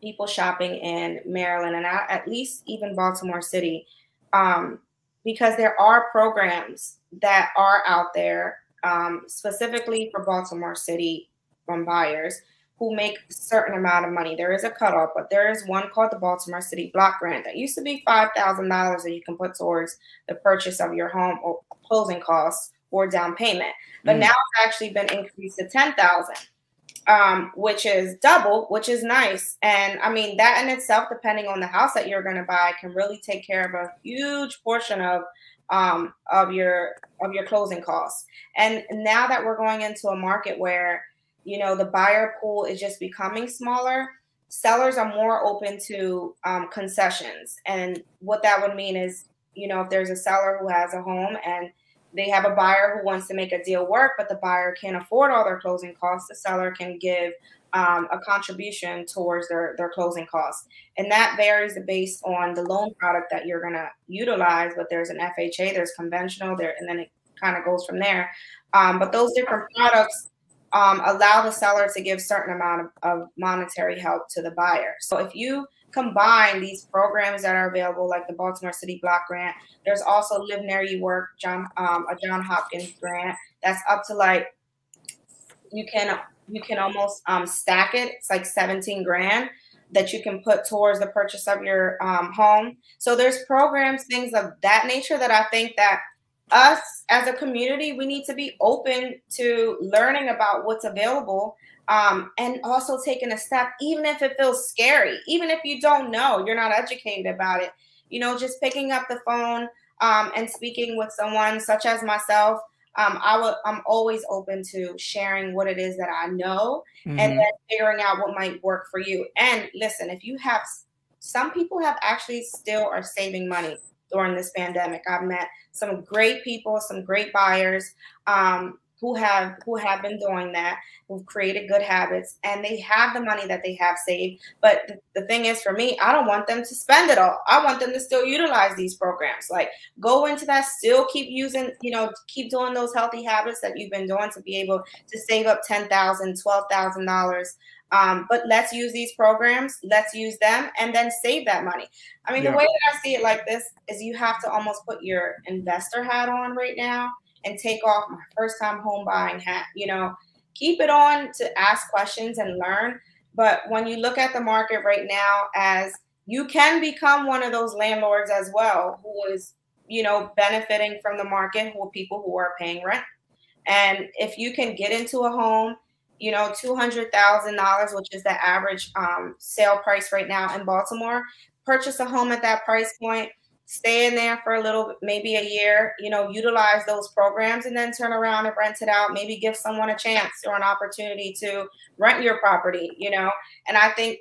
people shopping in Maryland and at least even Baltimore City, um, because there are programs that are out there um, specifically for Baltimore City from buyers who make a certain amount of money. There is a cutoff, but there is one called the Baltimore City Block Grant that used to be five thousand dollars that you can put towards the purchase of your home or closing costs or down payment. But Mm. now it's actually been increased to ten thousand um, which is double, which is nice. And I mean, that in itself, depending on the house that you're going to buy, can really take care of a huge portion of um, of your of your closing costs. And now that we're going into a market where you know the buyer pool is just becoming smaller, sellers are more open to um, concessions. And what that would mean is, you know, if there's a seller who has a home and they have a buyer who wants to make a deal work, but the buyer can't afford all their closing costs. The seller can give um, a contribution towards their, their closing costs. And that varies based on the loan product that you're going to utilize. But there's an FHA, there's conventional, there, and then it kind of goes from there. Um, but those different products um, allow the seller to give certain amount of, of monetary help to the buyer. So if you combine these programs that are available, like the Baltimore City Block Grant. There's also Live Near You Work, John um, a John Hopkins grant that's up to like you can you can almost um, stack it. It's like 17 grand that you can put towards the purchase of your um, home. So there's programs, things of that nature that I think that us as a community we need to be open to learning about what's available um, and also taking a step, even if it feels scary, even if you don't know, you're not educated about it, you know, just picking up the phone um, and speaking with someone such as myself. Um, I would, I'm always open to sharing what it is that I know Mhm. and then figuring out what might work for you. And listen, if you have, some people have actually still are saving money during this pandemic. I've met some great people, some great buyers. Um, who have who have been doing that who've created good habits and they have the money that they have saved but the, the, thing is for me i don't want them to spend it all i want them to still utilize these programs like go into that still keep using you know keep doing those healthy habits that you've been doing to be able to save up $10000 $12000 um, but let's use these programs let's use them and then save that money i mean yeah. the way that i see it like this is you have to almost put your investor hat on right now and take off my first time home buying hat. You know, keep it on to ask questions and learn. But when you look at the market right now, as you can become one of those landlords as well, who is, you know, benefiting from the market, who are people who are paying rent. And if you can get into a home, you know, $200,000, which is the average um, sale price right now in Baltimore, purchase a home at that price point stay in there for a little, maybe a year, you know, utilize those programs and then turn around and rent it out. Maybe give someone a chance or an opportunity to rent your property, you know. And I think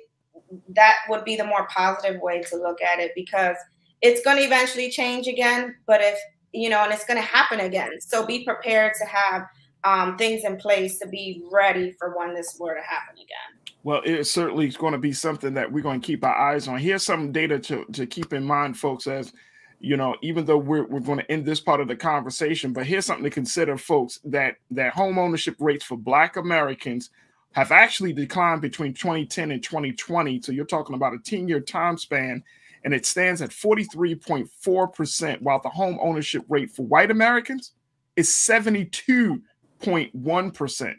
that would be the more positive way to look at it because it's going to eventually change again. But if, you know, and it's going to happen again. So be prepared to have um, things in place to be ready for when this were to happen again. Well, it certainly is going to be something that we're going to keep our eyes on. Here's some data to, to keep in mind, folks, as you know, even though we're, we're going to end this part of the conversation, but here's something to consider, folks, that that home ownership rates for black Americans have actually declined between 2010 and 2020. So you're talking about a 10-year time span, and it stands at 43.4%, while the home ownership rate for white Americans is 72.1%.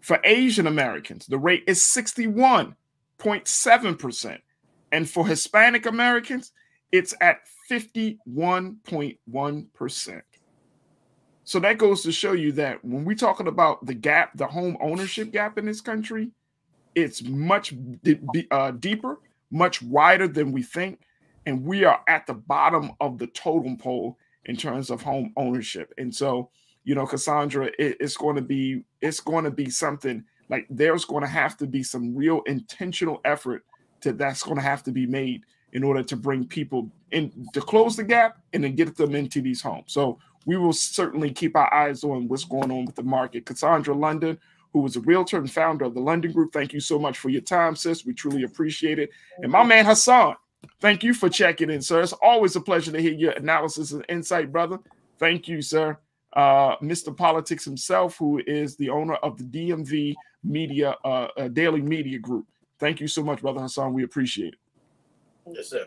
For Asian Americans, the rate is 61.7%. And for Hispanic Americans, it's at 51.1%. So that goes to show you that when we're talking about the gap, the home ownership gap in this country, it's much uh, deeper, much wider than we think. And we are at the bottom of the totem pole in terms of home ownership. And so you know, Cassandra, it, it's going to be it's going to be something like there's going to have to be some real intentional effort to that's going to have to be made in order to bring people in to close the gap and then get them into these homes. So we will certainly keep our eyes on what's going on with the market. Cassandra London, who was a realtor and founder of the London Group, thank you so much for your time, sis. We truly appreciate it. And my man Hassan, thank you for checking in, sir. It's always a pleasure to hear your analysis and insight, brother. Thank you, sir uh, Mr. Politics himself, who is the owner of the DMV Media uh, uh, Daily Media Group. Thank you so much, Brother Hassan. We appreciate it. Yes, sir.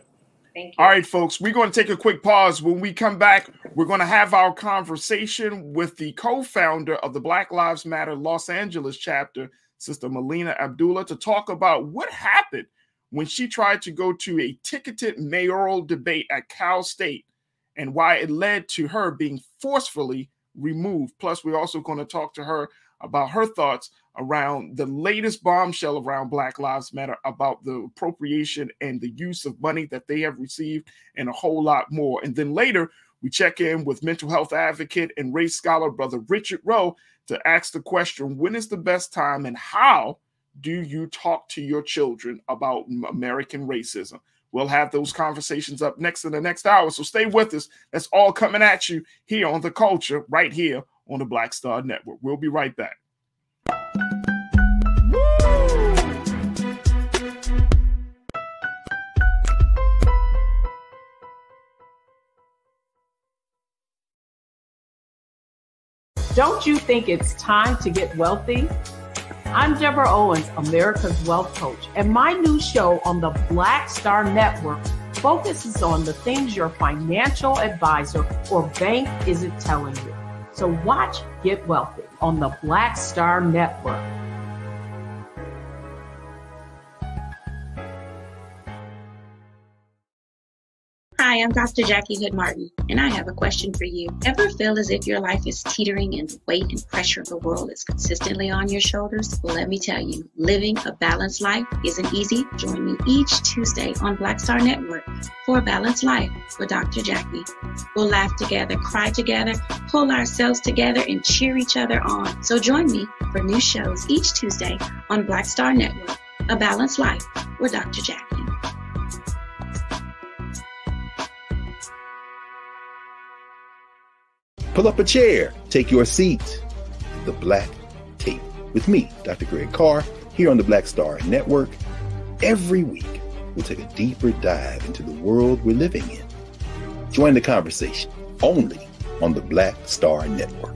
Thank you. All right, folks, we're going to take a quick pause. When we come back, we're going to have our conversation with the co founder of the Black Lives Matter Los Angeles chapter, Sister Melina Abdullah, to talk about what happened when she tried to go to a ticketed mayoral debate at Cal State and why it led to her being forcefully removed. Plus, we're also going to talk to her about her thoughts around the latest bombshell around Black Lives Matter about the appropriation and the use of money that they have received, and a whole lot more. And then later, we check in with mental health advocate and race scholar brother Richard Rowe to ask the question when is the best time and how do you talk to your children about American racism? We'll have those conversations up next in the next hour. So stay with us. That's all coming at you here on the culture, right here on the Black Star Network. We'll be right back. Don't you think it's time to get wealthy? I'm Deborah Owens, America's Wealth Coach, and my new show on the Black Star Network focuses on the things your financial advisor or bank isn't telling you. So watch Get Wealthy on the Black Star Network. Hi, I'm Dr. Jackie Hood Martin, and I have a question for you. Ever feel as if your life is teetering and the weight and pressure of the world is consistently on your shoulders? Well, let me tell you, living a balanced life isn't easy. Join me each Tuesday on Black Star Network for a balanced life with Dr. Jackie. We'll laugh together, cry together, pull ourselves together, and cheer each other on. So join me for new shows each Tuesday on Black Star Network, A Balanced Life with Dr. Jackie. Pull up a chair, take your seat. The Black Tape with me, Dr. Greg Carr, here on the Black Star Network. Every week, we'll take a deeper dive into the world we're living in. Join the conversation only on the Black Star Network.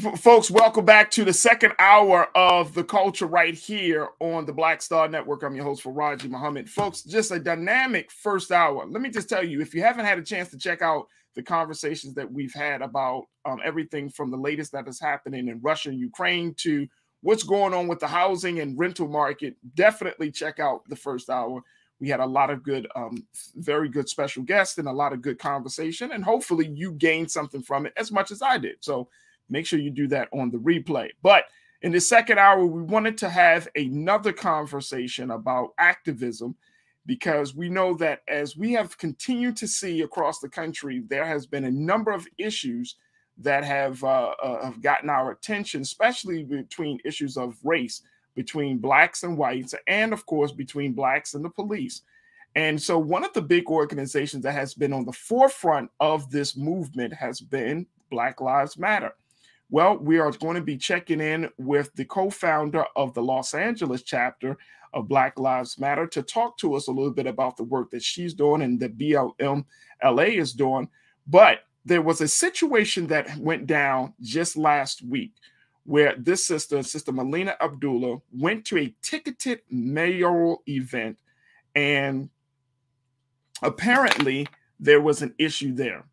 Folks, welcome back to the second hour of the culture right here on the Black Star Network. I'm your host Farajii Muhammad. Folks, just a dynamic first hour. Let me just tell you, if you haven't had a chance to check out the conversations that we've had about um, everything from the latest that is happening in Russia and Ukraine to what's going on with the housing and rental market, definitely check out the first hour. We had a lot of good, um, very good special guests and a lot of good conversation, and hopefully you gained something from it as much as I did. So make sure you do that on the replay. But in the second hour, we wanted to have another conversation about activism because we know that as we have continued to see across the country, there has been a number of issues that have, uh, uh, have gotten our attention, especially between issues of race, between blacks and whites, and of course, between blacks and the police. And so, one of the big organizations that has been on the forefront of this movement has been Black Lives Matter. Well, we are going to be checking in with the co founder of the Los Angeles chapter of Black Lives Matter to talk to us a little bit about the work that she's doing and that BLM LA is doing. But there was a situation that went down just last week where this sister, Sister Melina Abdullah, went to a ticketed mayoral event and apparently there was an issue there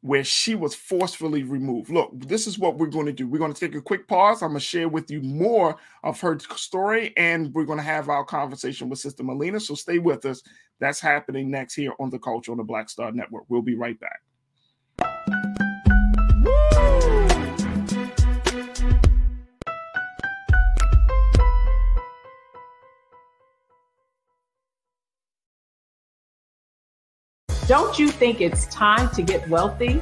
where she was forcefully removed. Look, this is what we're going to do. We're going to take a quick pause. I'm going to share with you more of her story, and we're going to have our conversation with Sister Melina. So stay with us. That's happening next here on the Culture on the Black Star Network. We'll be right back. Don't you think it's time to get wealthy?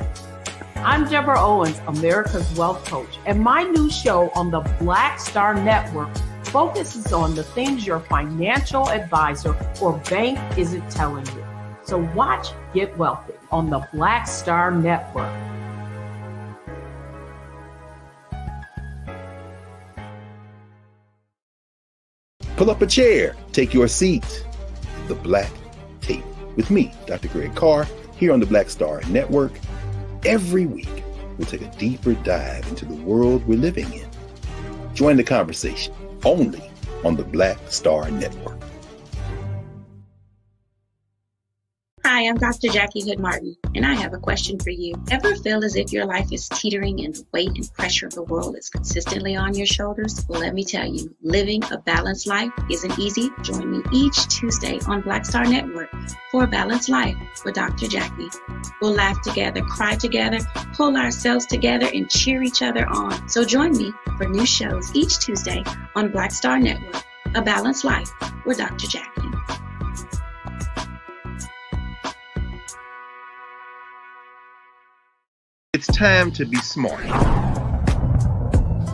I'm Deborah Owens, America's Wealth Coach, and my new show on the Black Star Network focuses on the things your financial advisor or bank isn't telling you. So watch Get Wealthy on the Black Star Network. Pull up a chair, take your seat. The Black with me, Dr. Greg Carr, here on the Black Star Network. Every week, we'll take a deeper dive into the world we're living in. Join the conversation only on the Black Star Network. Hi, I'm Dr. Jackie Hood Martin, and I have a question for you. Ever feel as if your life is teetering and the weight and pressure of the world is consistently on your shoulders? Well, let me tell you, living a balanced life isn't easy. Join me each Tuesday on Black Star Network for a balanced life with Dr. Jackie. We'll laugh together, cry together, pull ourselves together, and cheer each other on. So join me for new shows each Tuesday on Black Star Network, A Balanced Life with Dr. Jackie. It's time to be smart.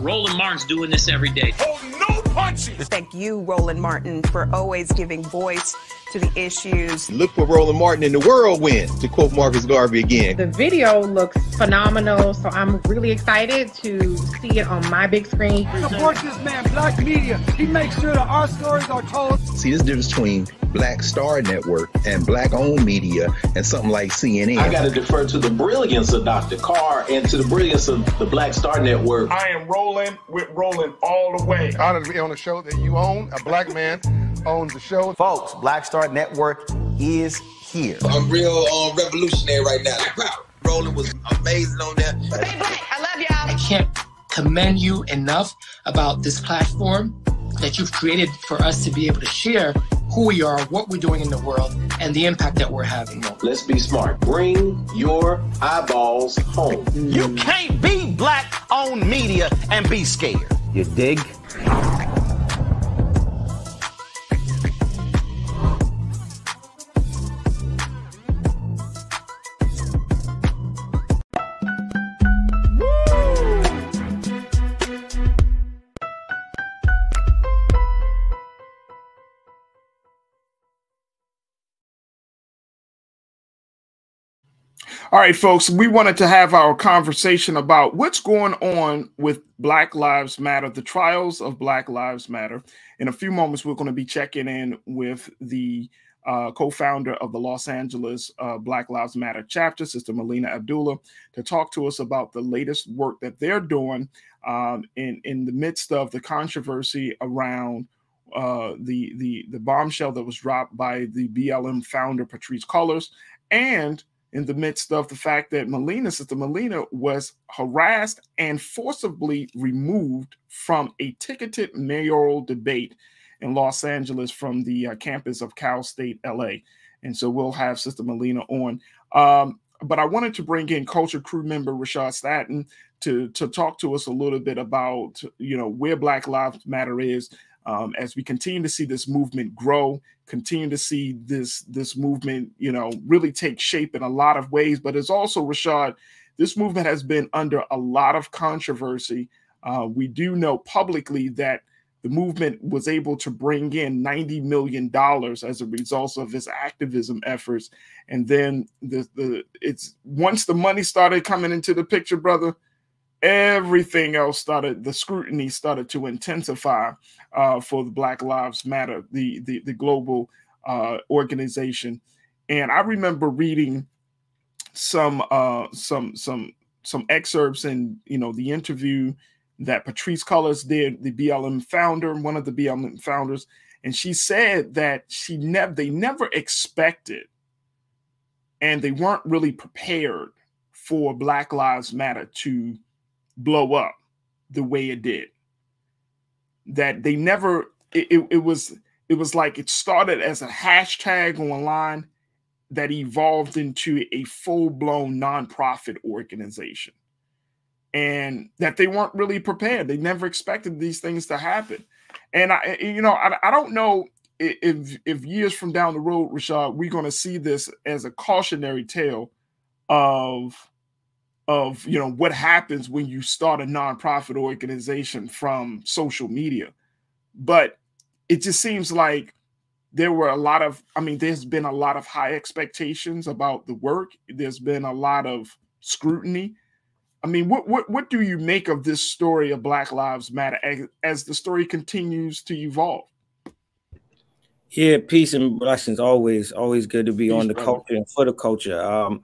Roland Martin's doing this every day. Oh, no punches! Thank you, Roland Martin, for always giving voice to the issues. Look for Roland Martin in the whirlwind, to quote Marcus Garvey again. The video looks phenomenal, so I'm really excited to see it on my big screen. Support this man, Black Media. He makes sure that our stories are told. See, this difference between Black Star Network and Black owned media and something like CNN. I got to defer to the brilliance of Dr. Carr and to the brilliance of the Black Star Network. I am rolling with Roland all the way. Honored to be on a show that you own. A black man owns the show. Folks, Black Star Network is here. I'm real um, revolutionary right now. Roland was amazing on there. Hey, Black, I love y'all. I can't commend you enough about this platform that you've created for us to be able to share who we are, what we're doing in the world, and the impact that we're having. Let's be smart. Bring your eyeballs home. You can't be black on media and be scared. You dig? All right, folks, we wanted to have our conversation about what's going on with Black Lives Matter, the trials of Black Lives Matter. In a few moments, we're going to be checking in with the uh, co founder of the Los Angeles uh, Black Lives Matter chapter, Sister Melina Abdullah, to talk to us about the latest work that they're doing um, in, in the midst of the controversy around. Uh, the the the bombshell that was dropped by the BLM founder Patrisse Cullors, and in the midst of the fact that Melina, Sister Melina, was harassed and forcibly removed from a ticketed mayoral debate in Los Angeles from the uh, campus of Cal State LA. And so we'll have Sister Melina on. Um, but I wanted to bring in Culture Crew member Rashad Staten to to talk to us a little bit about you know where Black Lives Matter is um, as we continue to see this movement grow, continue to see this this movement, you know, really take shape in a lot of ways. But it's also Rashad, this movement has been under a lot of controversy. Uh, we do know publicly that the movement was able to bring in $90 million as a result of its activism efforts. And then the, the it's once the money started coming into the picture, brother, everything else started the scrutiny started to intensify uh, for the black lives matter the the, the global uh, organization. And i remember reading some uh, some some some excerpts in you know the interview that patrisse cullors did the blm founder one of the blm founders. And she said that she never they never expected and they weren't really prepared for black lives matter to blow up the way it did. That they never it, it, it, was it was like it started as a hashtag online that evolved into a full-blown nonprofit organization. And that they weren't really prepared. They never expected these things to happen. And I eh, you know, I, I don't know if if years from down the road, Rashad, we're going to see this as a cautionary tale of of you know what happens when you start a nonprofit organization from social media. But it just seems like there were a lot of i mean there's been a lot of high expectations about the work. There's been a lot of scrutiny. I mean what what, what do you make of this story of black lives matter as, as the story continues to evolve? Yeah peace and blessings. Always always good to be peace, on the brother. culture and for the culture. Um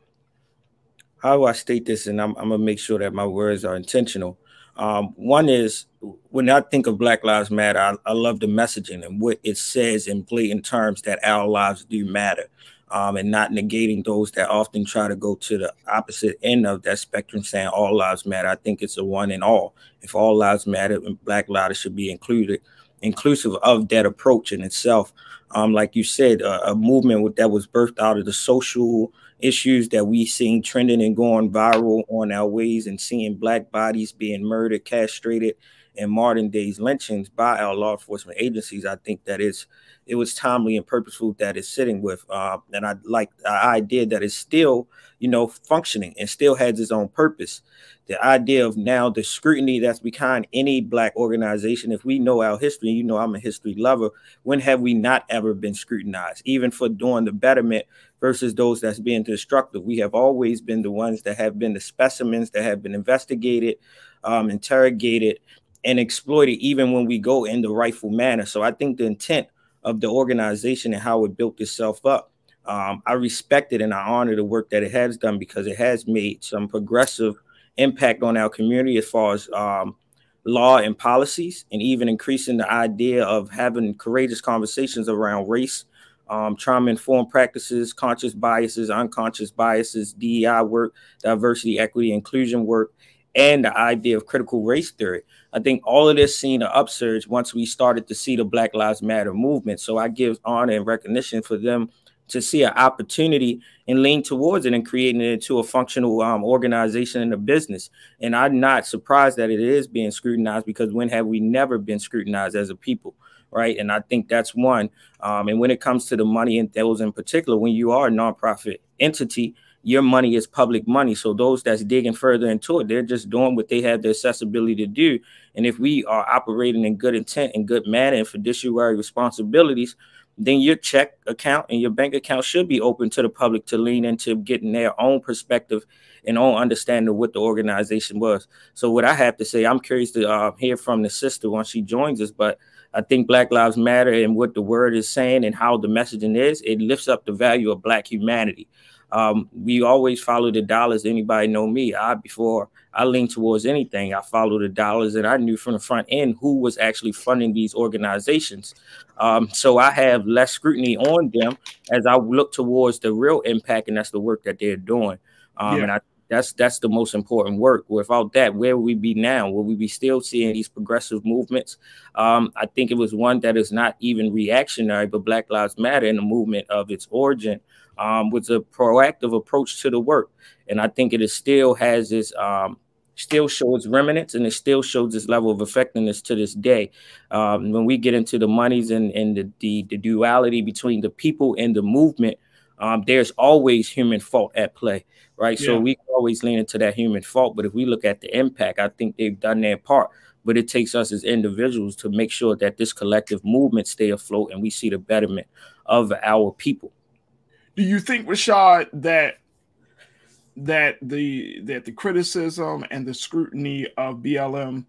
how do I state this? And I'm, I'm gonna make sure that my words are intentional. Um, one is when I think of Black Lives Matter, I, I, love the messaging and what it says in blatant terms that our lives do matter, um, and not negating those that often try to go to the opposite end of that spectrum, saying all lives matter. I think it's a one and all. If all lives matter, Black lives should be included, inclusive of that approach in itself. Um, like you said, a movement that was birthed out of the social issues that we seen trending and going viral on our ways and seeing black bodies being murdered, castrated, and modern days lynchings by our law enforcement agencies, I think that is it was timely and purposeful that it's sitting with. Uh, and I like the idea that it's still, you know, functioning and still has its own purpose. The idea of now the scrutiny that's behind any black organization. If we know our history, you know, I'm a history lover. When have we not ever been scrutinized, even for doing the betterment versus those that's being destructive? We have always been the ones that have been the specimens that have been investigated, um, interrogated, and exploit it even when we go in the rightful manner. So I think the intent of the organization and how it built itself up. Um, I respect it and I honor the work that it has done because it has made some progressive impact on our community as far as um, law and policies, and even increasing the idea of having courageous conversations around race, um, trauma informed practices, conscious biases, unconscious biases, DEI work, diversity, equity, inclusion work, and the idea of critical race theory. I think all of this seen an upsurge once we started to see the Black Lives Matter movement. So I give honor and recognition for them to see an opportunity and lean towards it and creating it into a functional um, organization and a business. And I'm not surprised that it is being scrutinized because when have we never been scrutinized as a people? Right. And I think that's one. Um, and when it comes to the money and those in particular, when you are a nonprofit entity, your money is public money. So those that's digging further into it, they're just doing what they have the accessibility to do. And if we are operating in good intent and good manner and fiduciary responsibilities, then your check account and your bank account should be open to the public to lean into getting their own perspective and own understanding of what the organization was. So what I have to say, I'm curious to uh, hear from the sister once she joins us, but I think Black Lives Matter and what the word is saying and how the messaging is, it lifts up the value of Black humanity. Um, we always follow the dollars. Anybody know me? I before I lean towards anything, I follow the dollars, and I knew from the front end who was actually funding these organizations. Um, so I have less scrutiny on them as I look towards the real impact, and that's the work that they're doing. Um, yeah. And I that's that's the most important work. Without that, where would we be now? Will we be still seeing these progressive movements? Um, I think it was one that is not even reactionary, but Black Lives Matter in the movement of its origin um, was a proactive approach to the work, and I think it is still has this um, still shows remnants and it still shows this level of effectiveness to this day. Um, when we get into the monies and, and the, the, the duality between the people and the movement, um, there's always human fault at play, right? Yeah. So we always lean into that human fault. But if we look at the impact, I think they've done their part. But it takes us as individuals to make sure that this collective movement stay afloat and we see the betterment of our people. Do you think, Rashad, that that the that the criticism and the scrutiny of BLM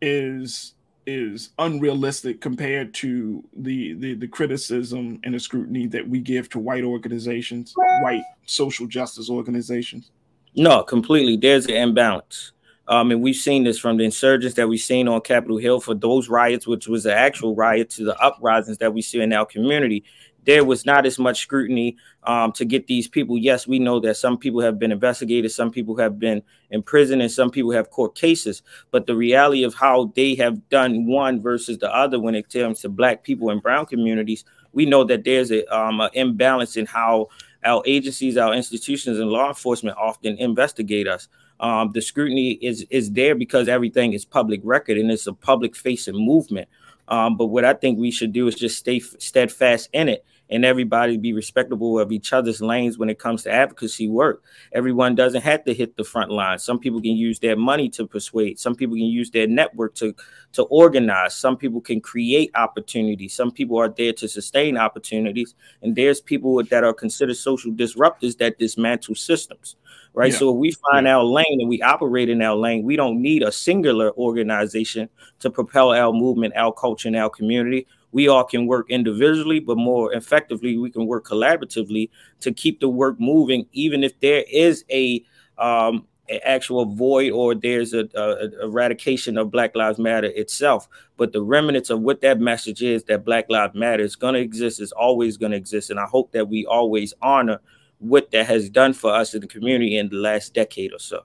is is unrealistic compared to the, the the criticism and the scrutiny that we give to white organizations, white social justice organizations? No, completely. There's an imbalance. Um, and we've seen this from the insurgents that we've seen on Capitol Hill for those riots, which was an actual riot, to the uprisings that we see in our community there was not as much scrutiny um, to get these people. Yes, we know that some people have been investigated, some people have been in prison, and some people have court cases. But the reality of how they have done one versus the other when it comes to Black people and Brown communities, we know that there's a um, an imbalance in how our agencies, our institutions, and law enforcement often investigate us. Um, the scrutiny is is there because everything is public record and it's a public facing movement. Um, but what I think we should do is just stay steadfast in it and everybody be respectable of each other's lanes when it comes to advocacy work. Everyone doesn't have to hit the front line. Some people can use their money to persuade. Some people can use their network to to organize. Some people can create opportunities. Some people are there to sustain opportunities, and there's people that are considered social disruptors that dismantle systems. Right. Yeah. So if we find yeah. our lane and we operate in our lane, we don't need a singular organization to propel our movement, our culture, and our community we all can work individually, but more effectively, we can work collaboratively to keep the work moving, even if there is a um, an actual void or there's a, a, eradication of Black Lives Matter itself. But the remnants of what that message is that Black Lives Matter is going to exist, is always going to exist. And I hope that we always honor what that has done for us in the community in the last decade or so.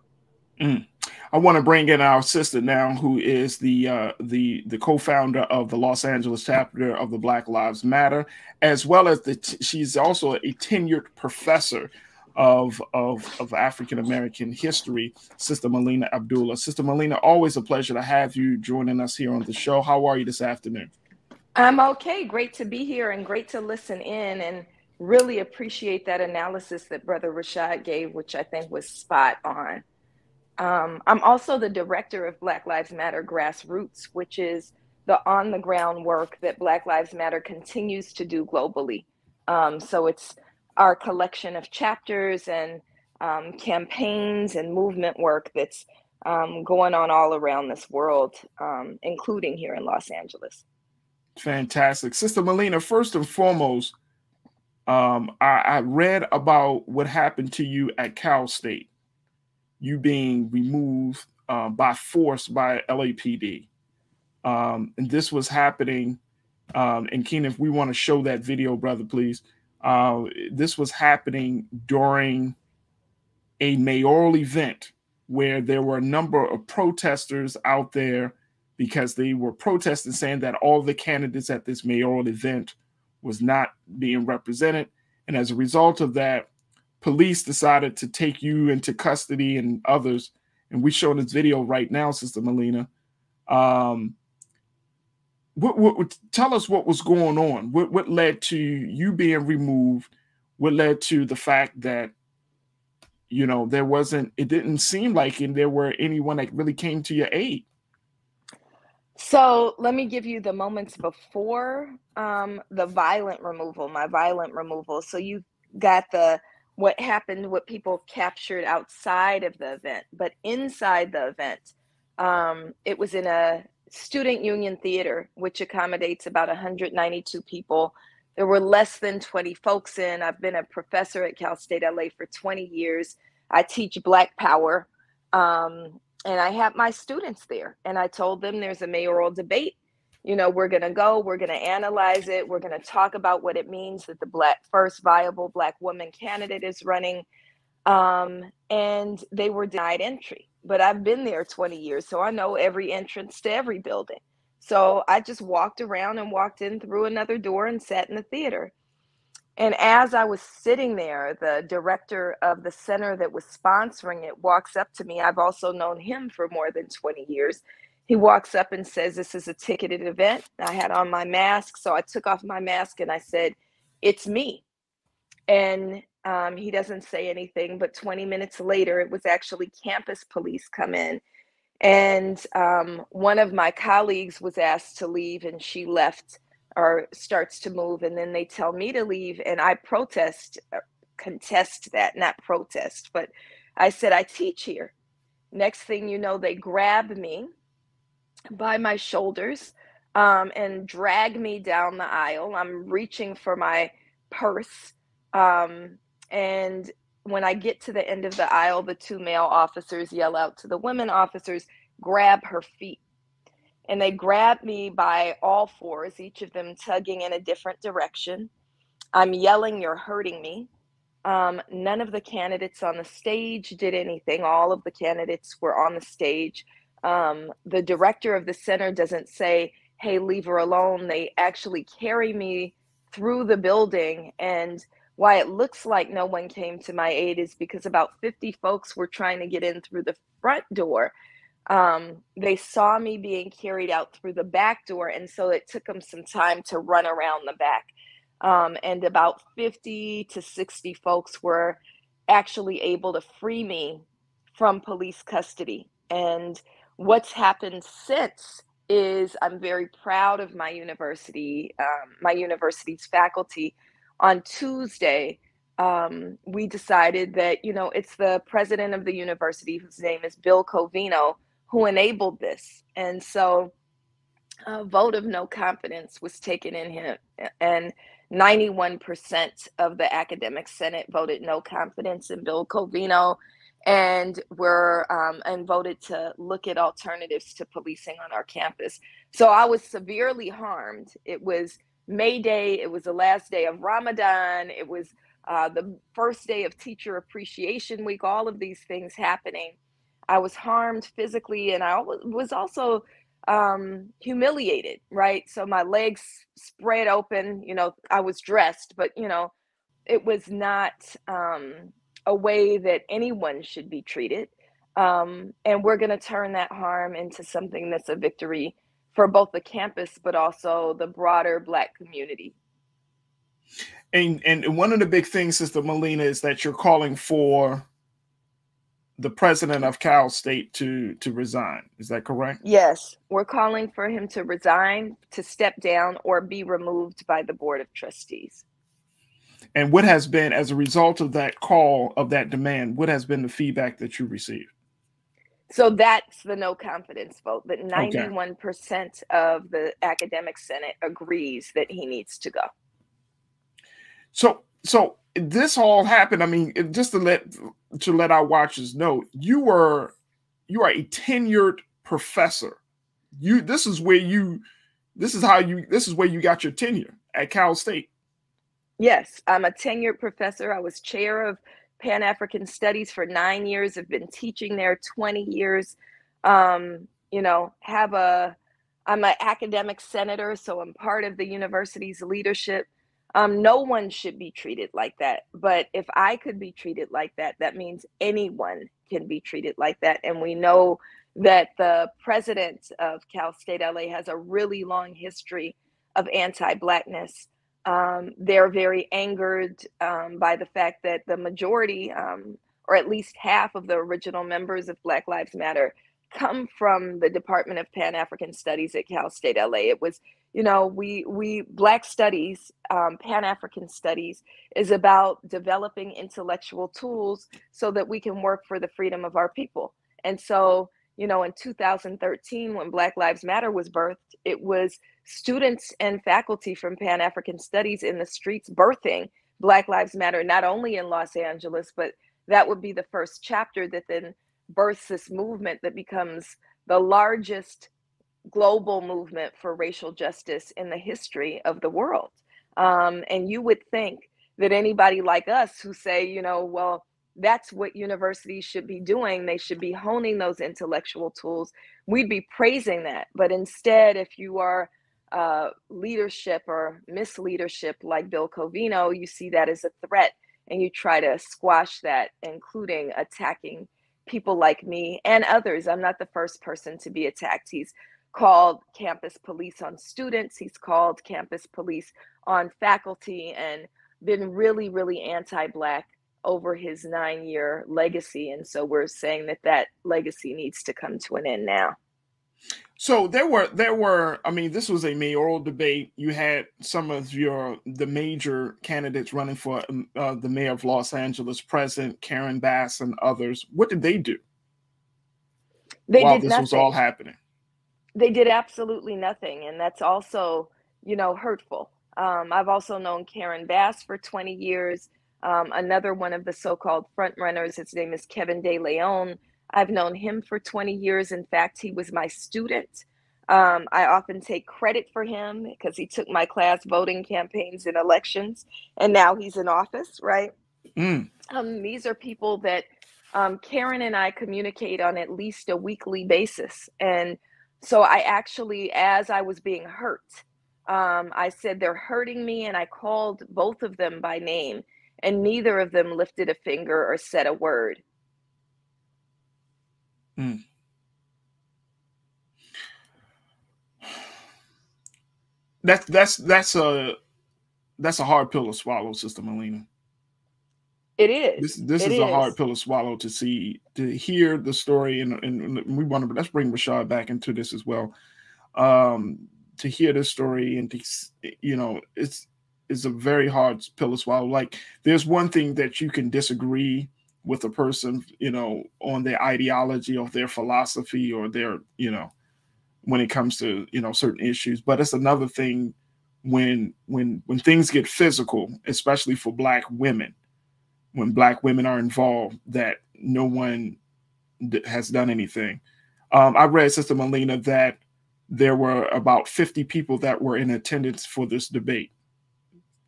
Mm. I want to bring in our sister now, who is the uh, the the co-founder of the Los Angeles chapter of the Black Lives Matter, as well as the she's also a tenured professor of of, of African American history, Sister Melina Abdullah. Sister Melina, always a pleasure to have you joining us here on the show. How are you this afternoon? I'm okay. Great to be here and great to listen in and really appreciate that analysis that Brother Rashad gave, which I think was spot on. Um, I'm also the director of Black Lives Matter Grassroots, which is the on the ground work that Black Lives Matter continues to do globally. Um, so it's our collection of chapters and um, campaigns and movement work that's um, going on all around this world, um, including here in Los Angeles. Fantastic. Sister Melina, first and foremost, um, I, I read about what happened to you at Cal State you being removed uh, by force by LAPD. Um, and this was happening. Um, and Keenan, if we want to show that video, brother, please. Uh, this was happening during a mayoral event where there were a number of protesters out there because they were protesting saying that all the candidates at this mayoral event was not being represented And as a result of that, police decided to take you into custody and others. And we show this video right now, Sister Melina. Um, what, what, tell us what was going on. What, what led to you being removed? What led to the fact that you know there wasn't? It didn't seem like and there were anyone that really came to your aid. So let me give you the moments before um, the violent removal, my violent removal. So you got the what happened, what people captured outside of the event, but inside the event, um, it was in a student union theater, which accommodates about 192 people. There were less than 20 folks in. I've been a professor at Cal State LA for 20 years. I teach Black Power. Um, and I had my students there, and I told them there's a mayoral debate. You know, we're going to go, we're going to analyze it, we're going to talk about what it means that the black first viable black woman candidate is running. Um, and they were denied entry but I've been there 20 years, so I know every entrance to every building. So I just walked around and walked in through another door and sat in the theater. And as I was sitting there, the director of the center that was sponsoring it walks up to me. I've also known him for more than 20 years. He walks up and says, This is a ticketed event. I had on my mask. So I took off my mask and I said, It's me. And um, he doesn't say anything, but 20 minutes later, it was actually campus police come in. And um, one of my colleagues was asked to leave, and she left or starts to move. And then they tell me to leave, and I protest, uh, contest that, not protest, but I said, I teach here. Next thing you know, they grab me by my shoulders um, and drag me down the aisle. I'm reaching for my purse. Um, and when I get to the end of the aisle, the two male officers yell out to the women officers, grab her feet. And they grab me by all fours, each of them tugging in a different direction. I'm yelling, You're hurting me. Um, none of the candidates on the stage did anything. All of the candidates were on the stage. Um, the director of the center doesn't say, Hey, leave her alone. They actually carry me through the building and why it looks like no one came to my aid is because about 50 folks were trying to get in through the front door. Um, they saw me being carried out through the back door, and so it took them some time to run around the back. Um, and about 50 to 60 folks were actually able to free me from police custody. And what's happened since is I'm very proud of my university, um, my university's faculty on Tuesday, um, we decided that, you know, it's the president of the university, whose name is Bill Covino, who enabled this. And so a vote of no confidence was taken in him. And 91% of the academic senate voted no confidence in Bill Covino and were um, and voted to look at alternatives to policing on our campus. So I was severely harmed. It was May Day. It was the last day of Ramadan. It was uh, the first day of Teacher Appreciation Week. All of these things happening. I was harmed physically, and I was also um, humiliated. Right, so my legs spread open. You know, I was dressed, but you know, it was not um, a way that anyone should be treated. Um, and we're going to turn that harm into something that's a victory for both the campus but also the broader black community. And and one of the big things sister Melina, is that you're calling for the president of cal state to to resign. Is that correct? Yes. We're calling for him to resign to step down or be removed by the board of trustees and what has been as a result of that call of that demand what has been the feedback that you received? So that's the no confidence vote that 91% okay. of the academic senate agrees that he needs to go. So so this all happened i mean just to let to let our watchers know you were you are a tenured professor. You this is where you this is how you this is where you got your tenure at cal state yes i'm a tenured professor i was chair of Pan African Studies for nine years. I've been teaching there 20 years. Um, you know, have a, I'm an academic senator, so I'm part of the university's leadership. Um, no one should be treated like that. But if I could be treated like that, that means anyone can be treated like that. And we know that the president of Cal State LA has a really long history of anti Blackness. Um, they're very angered um, by the fact that the majority, um, or at least half of the original members of Black Lives Matter, come from the Department of Pan African Studies at Cal State LA. It was, you know, we we Black Studies, um, Pan African Studies, is about developing intellectual tools so that we can work for the freedom of our people. And so, you know, in 2013, when Black Lives Matter was birthed, it was students and faculty from Pan African Studies in the streets birthing Black Lives Matter, not only in Los Angeles, but that would be the first chapter that then births this movement that becomes the largest global movement for racial justice in the history of the world. Um, and you would think that anybody like us who say, you know, well, that's what universities should be doing. They should be honing those intellectual tools. We'd be praising that. But instead, if you are uh, leadership or misleadership like Bill Covino, you see that as a threat and you try to squash that, including attacking people like me and others. I'm not the first person to be attacked. He's called campus police on students, he's called campus police on faculty, and been really, really anti Black over his nine year legacy. And so we're saying that that legacy needs to come to an end now. So there were there were I mean this was a mayoral debate. You had some of your the major candidates running for um, uh, the mayor of Los Angeles, present, Karen Bass and others. What did they do? They while did this nothing. was all happening. They did absolutely nothing, and that's also you know hurtful. Um, I've also known Karen Bass for 20 years. Um, another one of the so-called front runners, his name is Kevin De Leon I've known him for 20 years. In fact, he was my student. Um, I often take credit for him because he took my class voting campaigns and elections, and now he's in office, right? Mm. Um, these are people that um, Karen and I communicate on at least a weekly basis. And so I actually, as I was being hurt, um, I said, they're hurting me. And I called both of them by name, and neither of them lifted a finger or said a word. Mm. That's that's that's a that's a hard pill to swallow, Sister Melina. It is. This this It is, a hard pill to swallow to see to hear the story and and we want to let's bring Rashad back into this as well. Um to hear this story and to you know it's it's a very hard pill to swallow. Like there's one thing that you can disagree with a person, you know, on their ideology or their philosophy or their, you know, when it comes to, you know, certain issues. But it's another thing when when when things get physical, especially for black women, when black women are involved, that no one has done anything. Um, I read, Sister Melina, that there were about 50 people that were in attendance for this debate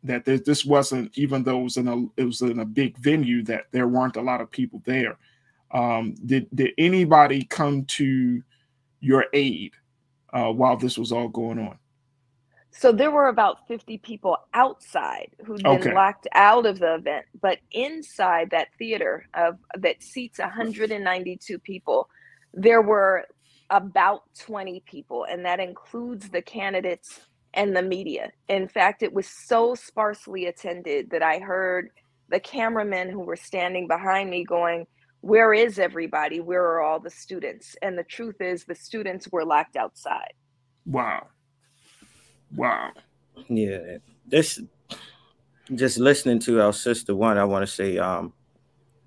that there, this wasn't even though it was in a it was in a big venue that there weren't a lot of people there. Um, did did anybody come to your aid uh, while this was all going on? So there were about 50 people outside who'd been Okay. locked out of the event, but inside that theater of that seats 192 people, there were about 20 people, and that includes the candidates and the media. In fact, it was so sparsely attended that I heard the cameramen who were standing behind me going, Where is everybody? Where are all the students? And the truth is, the students were locked outside. Wow, wow. Yeah, this just listening to our sister one, I want to say, um,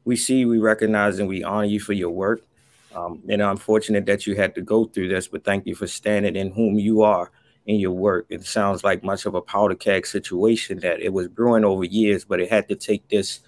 we see, we recognize, and we honor you for your work. Um, and I'm fortunate that you had to go through this, but thank you for standing in whom you are in your work. It sounds like much of a powder keg situation that it was brewing over years, but it had to take this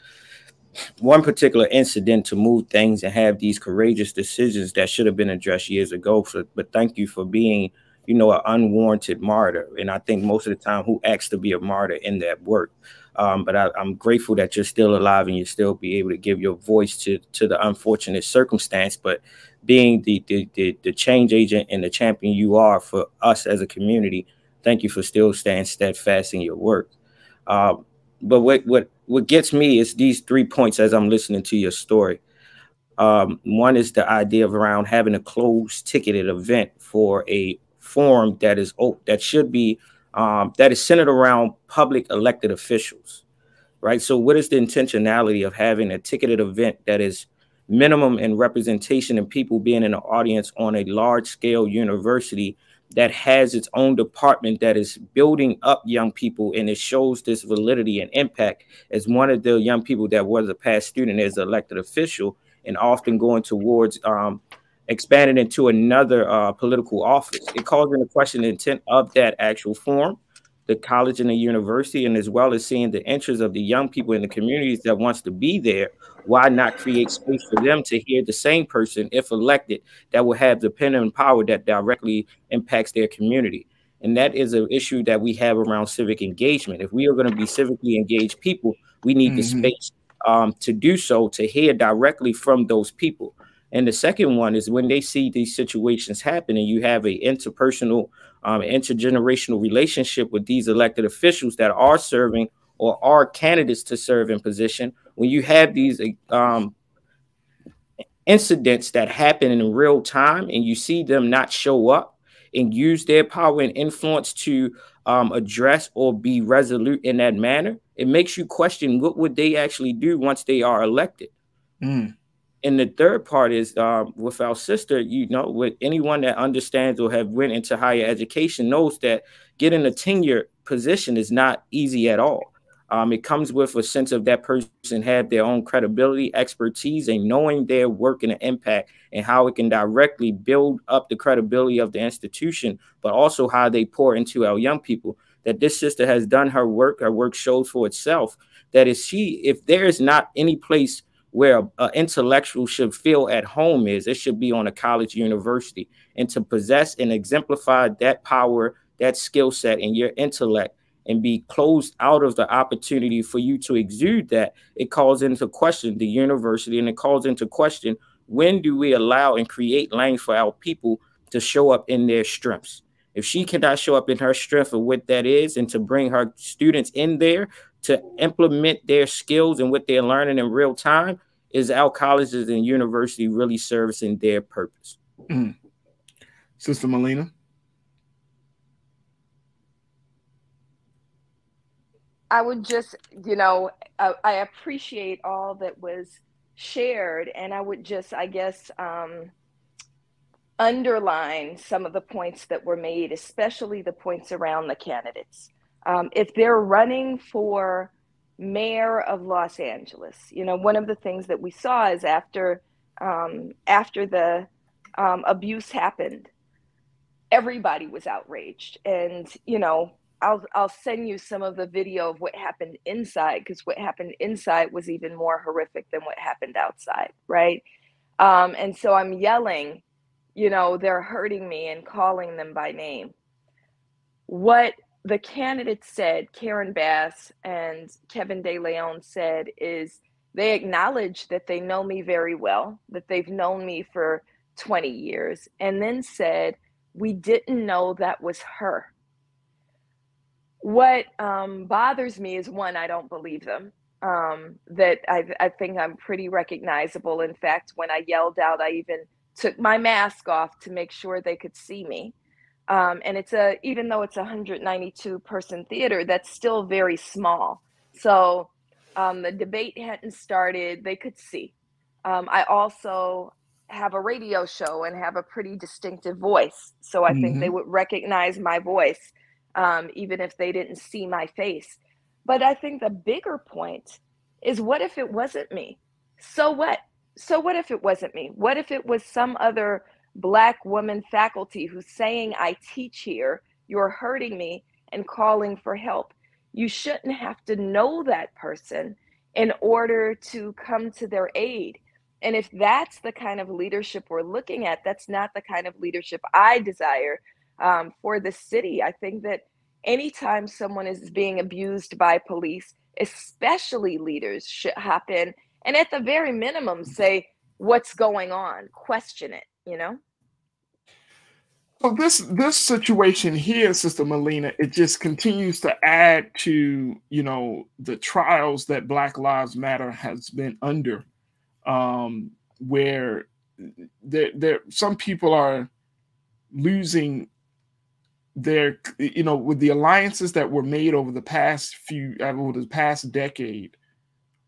one particular incident to move things and have these courageous decisions that should have been addressed years ago. But thank you for being, you know, an unwarranted martyr. And I think most of the time, who acts to be a martyr in that work. Um, but I, I'm grateful that you're still alive and you still be able to give your voice to to the unfortunate circumstance. But being the the the, the change agent and the champion you are for us as a community, thank you for still staying steadfast in your work. Uh, but what what what gets me is these three points as I'm listening to your story. Um, one is the idea of around having a closed ticketed event for a forum that is that should be um, that is centered around public elected officials, right? So, what is the intentionality of having a ticketed event that is minimum in representation and people being in the audience on a large scale university that has its own department that is building up young people and it shows this validity and impact as one of the young people that was a past student as an elected official and often going towards um, expanding into another uh, political office. It calls into question the intent of that actual form, the college and the university, and as well as seeing the interests of the young people in the communities that wants to be there. Why not create space for them to hear the same person, if elected, that will have the pen and power that directly impacts their community? And that is an issue that we have around civic engagement. If we are going to be civically engaged people, we need mm-hmm. the space um, to do so to hear directly from those people. And the second one is when they see these situations happen and you have a interpersonal, um, intergenerational relationship with these elected officials that are serving or are candidates to serve in position, when you have these um, incidents that happen in real time and you see them not show up and use their power and influence to um, address or be resolute in that manner, it makes you question what would they actually do once they are elected. Mm and the third part is uh, with our sister you know with anyone that understands or have went into higher education knows that getting a tenure position is not easy at all. Um, it comes with a sense of that person have their own credibility expertise and knowing their work and the impact and how it can directly build up the credibility of the institution but also how they pour into our young people. That this sister has done her work her work shows for itself that if she if there is not any place where an intellectual should feel at home is. It should be on a college university. And to possess and exemplify that power that skill set and your intellect and be closed out of the opportunity for you to exude that it calls into question the university and it calls into question when do we allow and create lanes for our people to show up in their strengths? If she cannot show up in her strength of what that is and to bring her students in there to implement their skills and what they're learning in real time is our colleges and university really servicing their purpose. Mm. Sister Melina. I would just, you know, I, I, appreciate all that was shared, and I would just, I guess, um, underline some of the points that were made, especially the points around the candidates um, if they're running for mayor of Los Angeles, you know, one of the things that we saw is after um, after the um, abuse happened, everybody was outraged, and you know, I'll I'll send you some of the video of what happened inside because what happened inside was even more horrific than what happened outside, right? Um, and so I'm yelling, you know, they're hurting me and calling them by name. What the candidates said, Karen Bass and Kevin De Leon said, is they acknowledge that they know me very well, that they've known me for 20 years, and then said, We didn't know that was her. What um, bothers me is one, I don't believe them. Um, that I, I think I'm pretty recognizable. In fact, when I yelled out, I even took my mask off to make sure they could see me. Um, and it's a even though it's a 192 person theater, that's still very small. So um, the debate hadn't started. They could see. Um, I also have a radio show and have a pretty distinctive voice, so I mm-hmm. think they mm-hmm. would recognize my voice um, even if they didn't see my face. But I think the bigger point is what if it wasn't me? So what? So what if it wasn't me? What if it was some other black woman faculty who's saying, I teach here, you're hurting me, and calling for help. You shouldn't have to know that person in order to come to their aid. And if that's the kind of leadership we're looking at, that's not the kind of leadership I desire um, for the city. I think that anytime someone is being abused by police, especially leaders, should hop in and at the very minimum say, What's going on? Question it you know? So this this situation here, Sister Melina, it just continues to add to you know the trials that Black Lives Matter has been under, um, where there there some people are losing their you know with the alliances that were made over the past few uh, over the past decade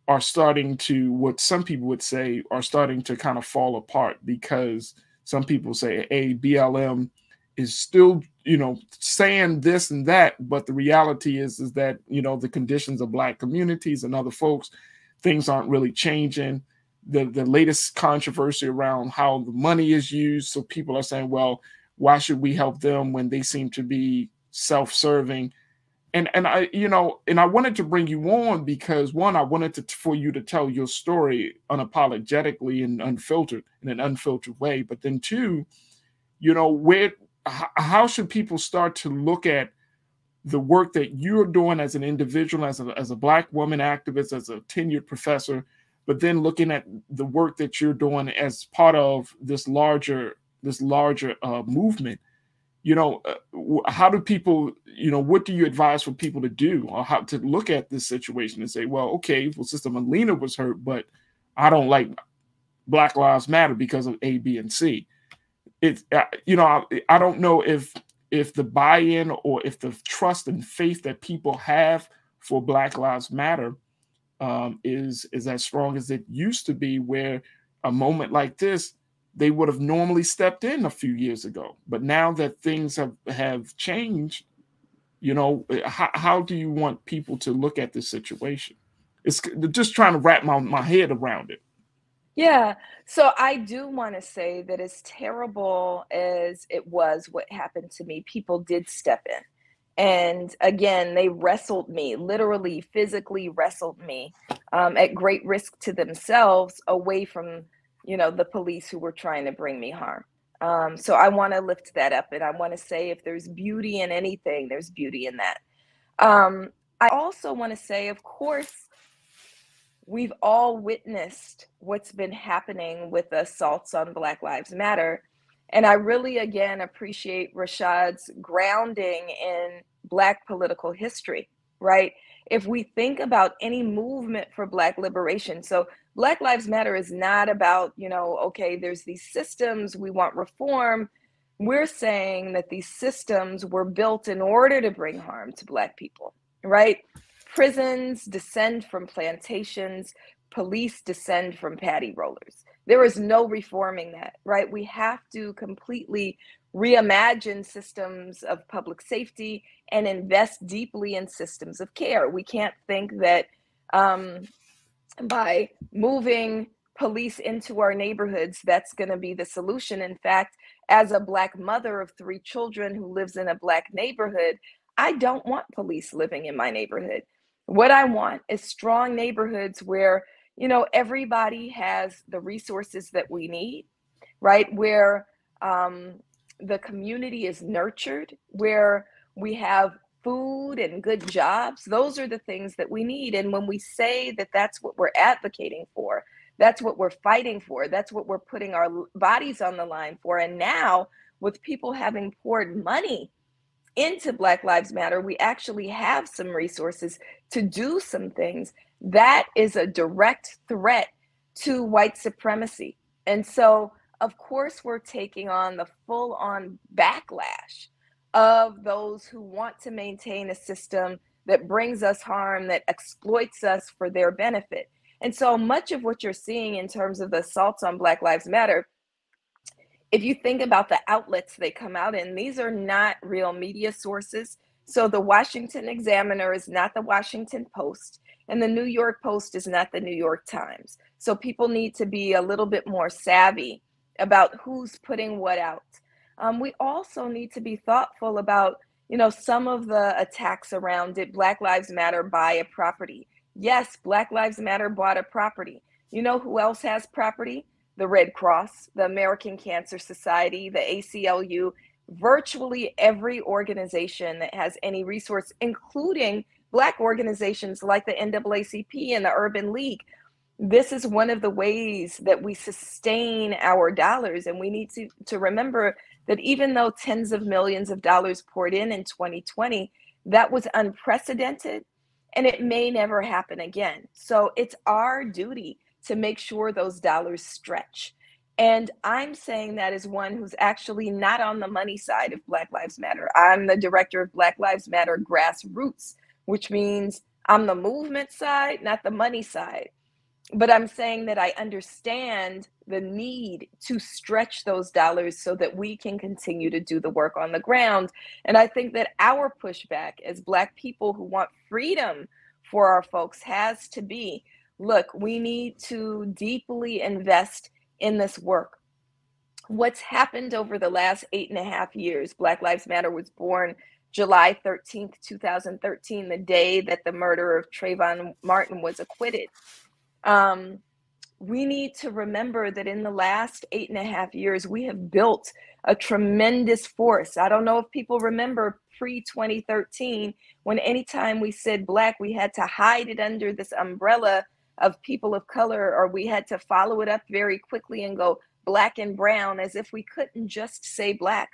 are starting to what some people would say are starting to kind of fall apart because some people say a BLM is still you know saying this and that but the reality is is that you know the conditions of black communities and other folks things aren't really changing. The the latest controversy around how the money is used so people are saying well why should we help them when they seem to be self-serving and and i you know and i wanted to bring you on because one i wanted to for you to tell your story unapologetically and unfiltered in an unfiltered way but then two you know where how should people start to look at the work that you're doing as an individual, as a, as a Black woman activist, as a tenured professor, but then looking at the work that you're doing as part of this larger this larger uh, movement? You know, uh, how do people, you know, what do you advise for people to do, or how to look at this situation and say, well, okay, well, Sister Melina was hurt, but I don't like Black Lives Matter because of A, B, and C it's uh, you know I, I don't know if if the buy-in or if the trust and faith that people have for Black Lives Matter um, is is as strong as it used to be. Where a moment like this, they would have normally stepped in a few years ago, but now that things have have changed, you know, how, how do you want people to look at this situation? It's just trying to wrap my, my head around it. Yeah. So I do want to say that as terrible as it was what happened to me, people did step in. And again, they wrestled me, literally, physically wrestled me um, at great risk to themselves away from, you know, the police who were trying to bring me harm. Um, so I want to lift that up. And I want to say if there's beauty in anything, there's beauty in that. Um, I also want to say, of course, we've all witnessed what's been happening with the assaults on Black Lives Matter. And I really, again, appreciate Rashad's grounding in Black political history, right? If we think about any movement for Black liberation, so Black Lives Matter is not about, you know, okay, there's these systems, we want reform. We're saying that these systems were built in order to bring harm to Black people, right? Prisons descend from plantations, police descend from paddy rollers. There is no reforming that, right? We have to completely reimagine systems of public safety and invest deeply in systems of care. We can't think that um, by moving police into our neighborhoods, that's going to be the solution. In fact, as a Black mother of three children who lives in a Black neighborhood, I don't want police living in my neighborhood. What I want is strong neighborhoods where, you know, everybody has the resources that we need, right? Where um, the community is nurtured, where we have food and good jobs. Those are the things that we need. And when we say that that's what we're advocating for, that's what we're fighting for, that's what we're putting our bodies on the line for. And now, with people having poured money into Black Lives Matter, we actually have some resources to do some things. That is a direct threat to white supremacy. And so, of course, we're taking on the full on backlash of those who want to maintain a system that brings us harm, that exploits us for their benefit. And so much of what you're seeing in terms of the assaults on Black Lives Matter if you think about the outlets they come out in, these are not real media sources. So the Washington Examiner is not the Washington Post, and the New York Post is not the New York Times. So people need to be a little bit more savvy about who's putting what out. Um, we also need to be thoughtful about, you know, some of the attacks around it. Black Lives Matter buy a property. Yes, Black Lives Matter bought a property. You know who else has property? the Red Cross, the American Cancer Society, the ACLU, virtually every organization that has any resource, including Black organizations like the NAACP and the Urban League. This is one of the ways that we sustain our dollars. And we need to, to remember that even though tens of millions of dollars poured in in 2020, that was unprecedented and it may never happen again. So it's our duty to make sure those dollars stretch. And I'm saying that as one who's actually not on the money side of Black Lives Matter. I'm the director of Black Lives Matter Grassroots, which means I'm the movement side, not the money side but I'm saying that I understand the need to stretch those dollars so that we can continue to do the work on the ground. And I think that our pushback as Black people who want freedom for our folks has to be look, we need to deeply invest in this work. What's happened over the last eight and a half years? Black Lives Matter was born July 13th, 2013, the day that the murder of Trayvon Martin was acquitted. Um, we need to remember that in the last eight and a half years, we have built a tremendous force. I don't know if people remember pre 2013 when anytime we said black, we had to hide it under this umbrella of people of color, or we had to follow it up very quickly and go black and brown as if we couldn't just say black.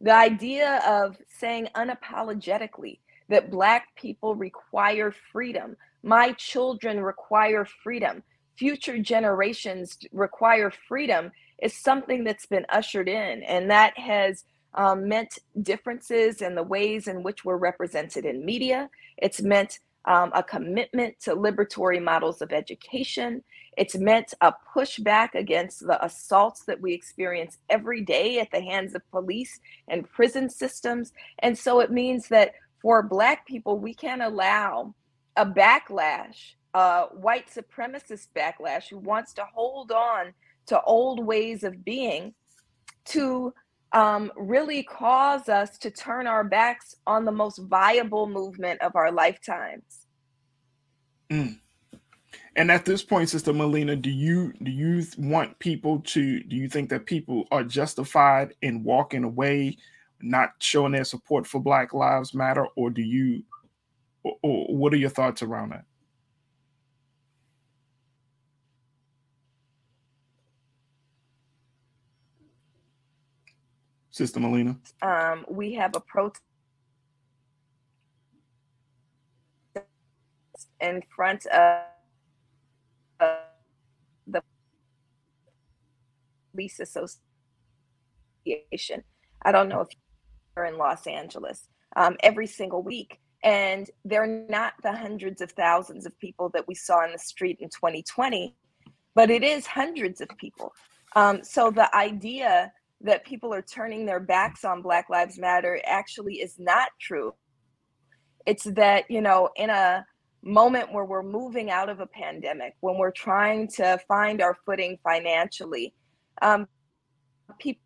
The idea of saying unapologetically that black people require freedom, my children require freedom. Future generations require freedom is something that's been ushered in, and that has um, meant differences in the ways in which we're represented in media. It's meant um, a commitment to liberatory models of education. It's meant a pushback against the assaults that we experience every day at the hands of police and prison systems. And so it means that for Black people, we can't allow a backlash, a white supremacist backlash who wants to hold on to old ways of being to um, really cause us to turn our backs on the most viable movement of our lifetimes. Mm. And at this point, Sister Melina, do you do you want people to do you think that people are justified in walking away, not showing their support for Black Lives Matter, or do you what are your thoughts around that? Sister Melina? Um, we have a protest in front of the police association. I don't know if you're in Los Angeles. Um, every single week, and they're not the hundreds of thousands of people that we saw in the street in 2020, but it is hundreds of people. Um, so the idea that people are turning their backs on Black Lives Matter actually is not true. It's that, you know, in a moment where we're moving out of a pandemic, when we're trying to find our footing financially, um, people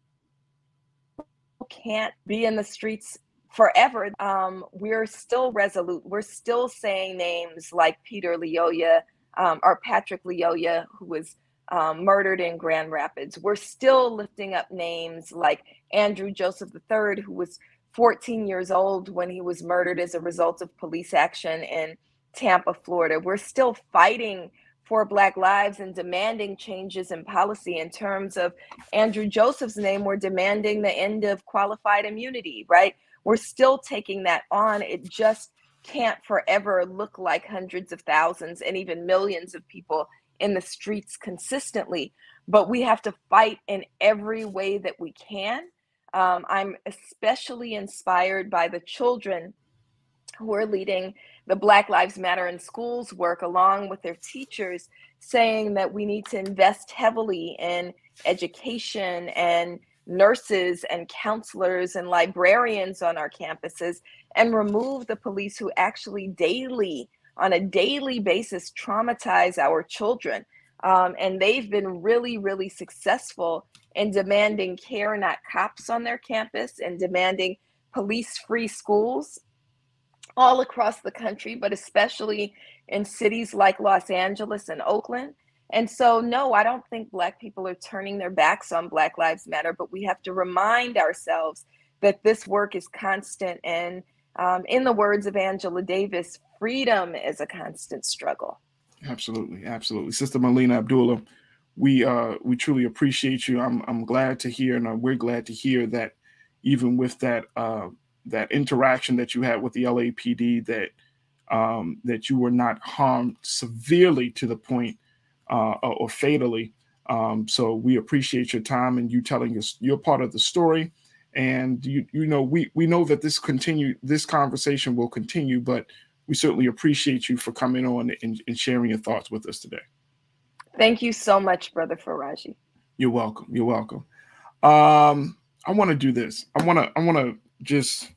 can't be in the streets forever, um, we're still resolute. We're still saying names like Peter Lyoya um, or Patrick Lyoya, who was um, murdered in Grand Rapids. We're still lifting up names like Andrew Joseph III, who was 14 years old when he was murdered as a result of police action in Tampa, Florida. We're still fighting for Black lives and demanding changes in policy. In terms of Andrew Joseph's name, we're demanding the end of qualified immunity, right? We're still taking that on. It just can't forever look like hundreds of thousands and even millions of people in the streets consistently. But we have to fight in every way that we can. Um, I'm especially inspired by the children who are leading the Black Lives Matter in Schools work along with their teachers, saying that we need to invest heavily in education and nurses and counselors and librarians on our campuses and remove the police who actually daily, on a daily basis, traumatize our children. Um, and they've been really, really successful in demanding care, not cops on their campus, and demanding police free schools all across the country, but especially in cities like Los Angeles and Oakland. And so, no, I don't think Black people are turning their backs on Black Lives Matter, but we have to remind ourselves that this work is constant. And um, in the words of Angela Davis, freedom is a constant struggle. Absolutely, absolutely, Sister Melina Abdullah. We uh we truly appreciate you. I'm I'm glad to hear, and uh, we're glad to hear that even with that uh that interaction that you had with the LAPD, that um that you were not harmed severely to the point uh or fatally. Um, so we appreciate your time and you telling us your part of the story. And you you know we we know that this continue this conversation will continue, but we certainly appreciate you for coming on and, and sharing your thoughts with us today. Thank you so much, Brother Farajii. You're welcome. You're welcome. Um, I want to do this. I want to. I want to just.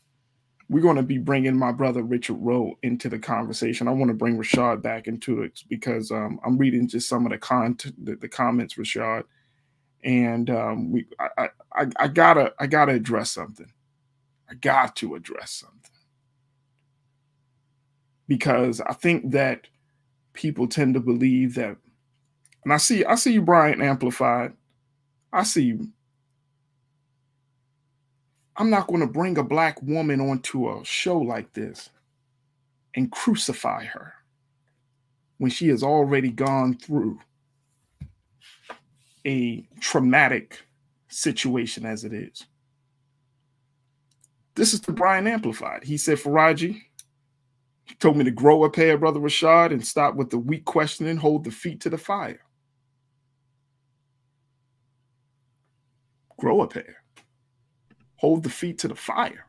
We're going to be bringing my brother Richard Rowe into the conversation. I want to bring Rashad back into it because um, I'm reading just some of the content, the, the comments, Rashad, and um, we. I, I. I gotta. I gotta address something. I got to address something because I think that people tend to believe that, and I see, I see you, Brian, amplified. I see you. I'm not going to bring a black woman onto a show like this and crucify her when she has already gone through a traumatic situation as it is. This is the Brian Amplified. He said, Farajii, he told me to grow a pair, Brother Rashad, and stop with the weak questioning, hold the feet to the fire. Grow a pair. Hold the feet to the fire.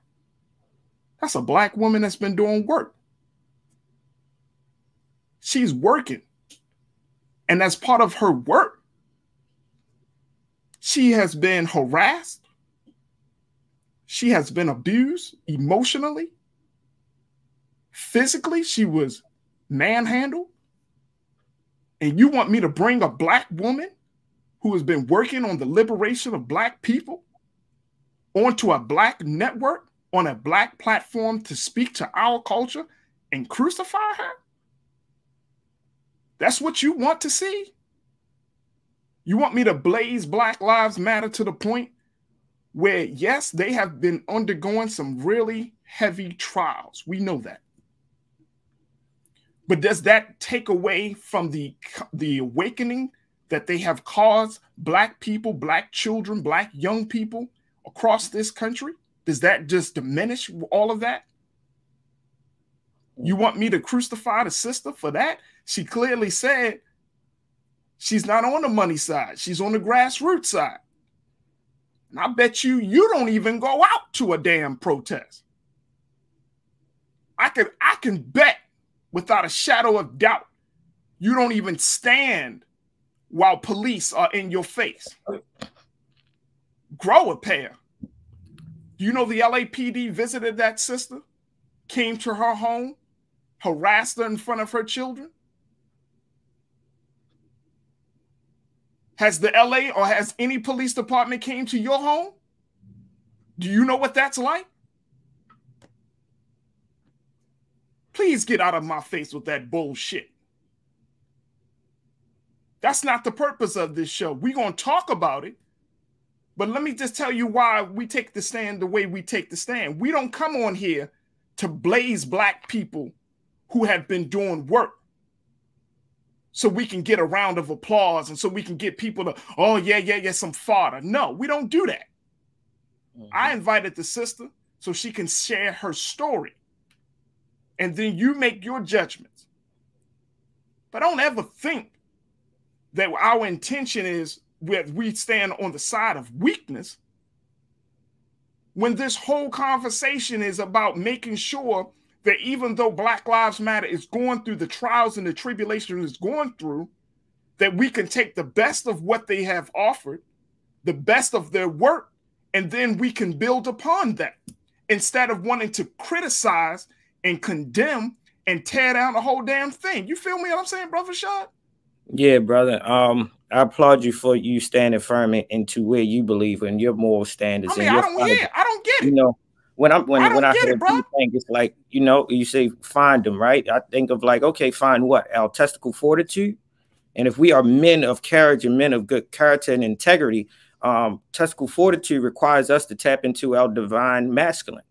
That's a black woman that's been doing work. She's working. And as part of her work, she has been harassed. She has been abused emotionally physically, she was manhandled. And you want me to bring a black woman who has been working on the liberation of black people onto a black network on a black platform to speak to our culture and crucify her? That's what you want to see? You want me to blaze Black Lives Matter to the point where, yes, they have been undergoing some really heavy trials. We know that. But does that take away from the the awakening that they have caused black people, black children, black young people across this country? Does that just diminish all of that? You want me to crucify the sister for that? She clearly said she's not on the money side, she's on the grassroots side. And I bet you you don't even go out to a damn protest. I can I can bet without a shadow of doubt. You don't even stand while police are in your face. Grow a pair. You know the LAPD visited that sister, came to her home, harassed her in front of her children? Has the LA or has any police department came to your home? Do you know what that's like? Please get out of my face with that bullshit. That's not the purpose of this show. We're going to talk about it. But let me just tell you why we take the stand the way we take the stand. We don't come on here to blaze black people who have been doing work so we can get a round of applause and so we can get people to, oh, yeah, yeah, yeah, some fodder. No, we don't do that. Mm-hmm. I invited the sister so she can share her story and then you make your judgments. But don't ever think that our intention is that we stand on the side of weakness when this whole conversation is about making sure that even though Black Lives Matter is going through the trials and the tribulations it's going through, that we can take the best of what they have offered, the best of their work, and then we can build upon that instead of wanting to criticize and condemn and tear down the whole damn thing. You feel me? What I'm saying, brother Shot? Yeah, brother. Um, I applaud you for you standing firm into where you believe in your moral standards. I mean, and I don't, yeah, I don't get it. You know, when I'm when I when I hear it, bro. think it's like you know you say find them right. I think of like okay, find what our testicle fortitude, and if we are men of courage and men of good character and integrity, um, testicle fortitude requires us to tap into our divine masculine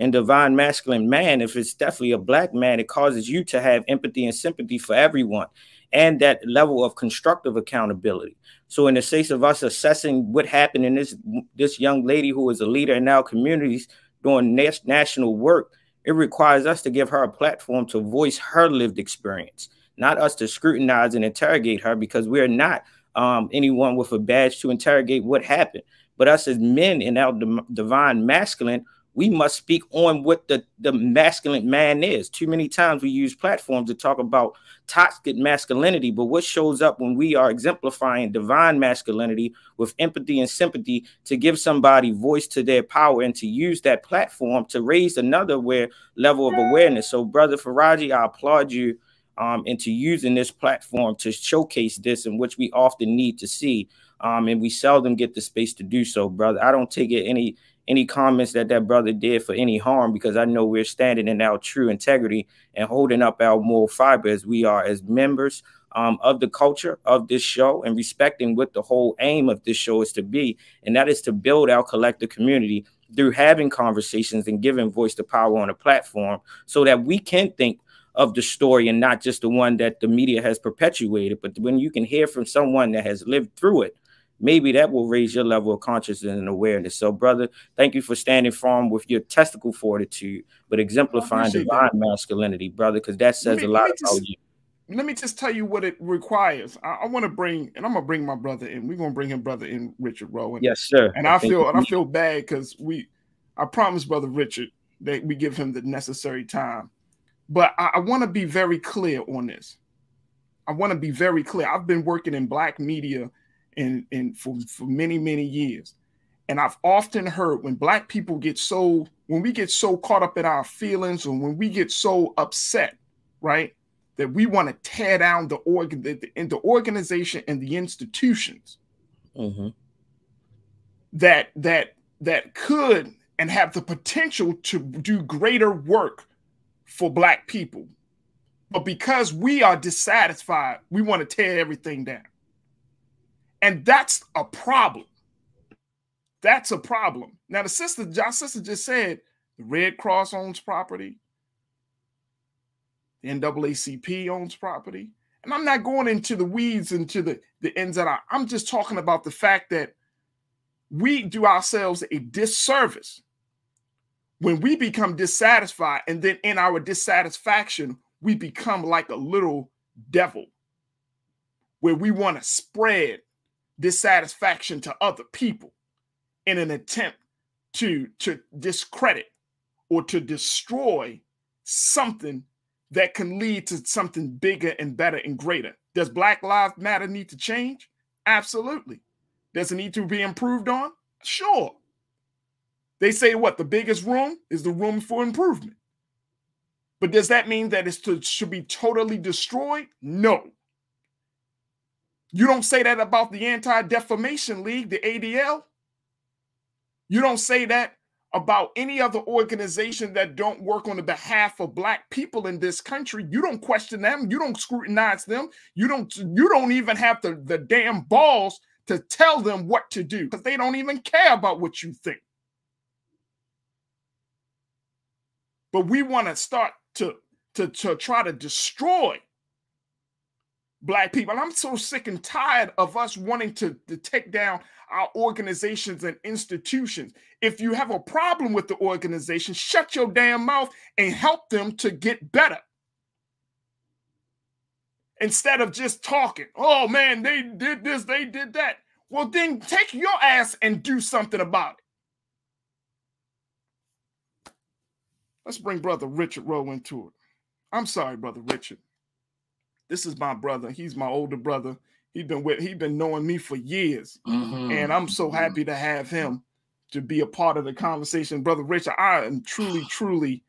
and divine masculine man, if it's definitely a black man, it causes you to have empathy and sympathy for everyone. And that level of constructive accountability. So, in the case of us assessing what happened in this this young lady who is a leader in our communities doing national work, it requires us to give her a platform to voice her lived experience, not us to scrutinize and interrogate her because we are not um, anyone with a badge to interrogate what happened. But us as men in our divine masculine we must speak on what the, the masculine man is. Too many times we use platforms to talk about toxic masculinity, but what shows up when we are exemplifying divine masculinity with empathy and sympathy to give somebody voice to their power and to use that platform to raise another where level of awareness. So, Brother Farajii, I applaud you um, into using this platform to showcase this, in which we often need to see. Um, and we seldom get the space to do so, brother. I don't take it any any comments that that brother did for any harm because I know we're standing in our true integrity and holding up our moral fiber as we are as members um, of the culture of this show and respecting what the whole aim of this show is to be, and that is to build our collective community through having conversations and giving voice to power on a platform so that we can think of the story and not just the one that the media has perpetuated, but when you can hear from someone that has lived through it maybe that will raise your level of consciousness and awareness. So, brother, thank you for standing firm with your testicle fortitude, but exemplifying divine that. masculinity, brother, because that says me, a lot just, about you. Let me just tell you what it requires. I, I want to bring, and I'm gonna bring my brother in. We're gonna bring him brother in, Richard Rowan. Yes, sir. And I, I feel, and I feel bad because we, I promised brother Richard that we give him the necessary time. But I, I want to be very clear on this. I want to be very clear. I've been working in black media in, in for, for many, many years. And I've often heard when black people get so, when we get so caught up in our feelings or when we get so upset, right, that we want to tear down the organ, the, the, the organization and the institutions mm-hmm. that that that could and have the potential to do greater work for black people. But because we are dissatisfied, we want to tear everything down. And that's a problem. That's a problem. Now, the sister, Josh sister just said the Red Cross owns property, the NAACP owns property. And I'm not going into the weeds into the, the ins and out. I'm just talking about the fact that we do ourselves a disservice when we become dissatisfied. And then in our dissatisfaction, we become like a little devil where we want to spread dissatisfaction to other people in an attempt to to discredit or to destroy something that can lead to something bigger and better and greater. Does Black Lives Matter need to change? Absolutely. Does it need to be improved on? Sure. They say what the biggest room is the room for improvement. But does that mean that it should be totally destroyed? No. You don't say that about the Anti Defamation League, the ADL. You don't say that about any other organization that don't work on the behalf of black people in this country. You don't question them. You don't scrutinize them. You don't you don't even have the, the damn balls to tell them what to do because they don't even care about what you think. But we want to start to, to, to try to destroy black people. I'm so sick and tired of us wanting to, to take down our organizations and institutions. If you have a problem with the organization, shut your damn mouth and help them to get better. Instead of just talking, oh man, they did this, they did that. Well, then take your ass and do something about it. Let's bring Brother Richard Rowe into it. I'm sorry, Brother Richard. This is my brother. He's my older brother. He's been with he's been knowing me for years. Mm-hmm. And I'm so mm-hmm. happy to have him to be a part of the conversation. Brother Richard, I am truly, truly,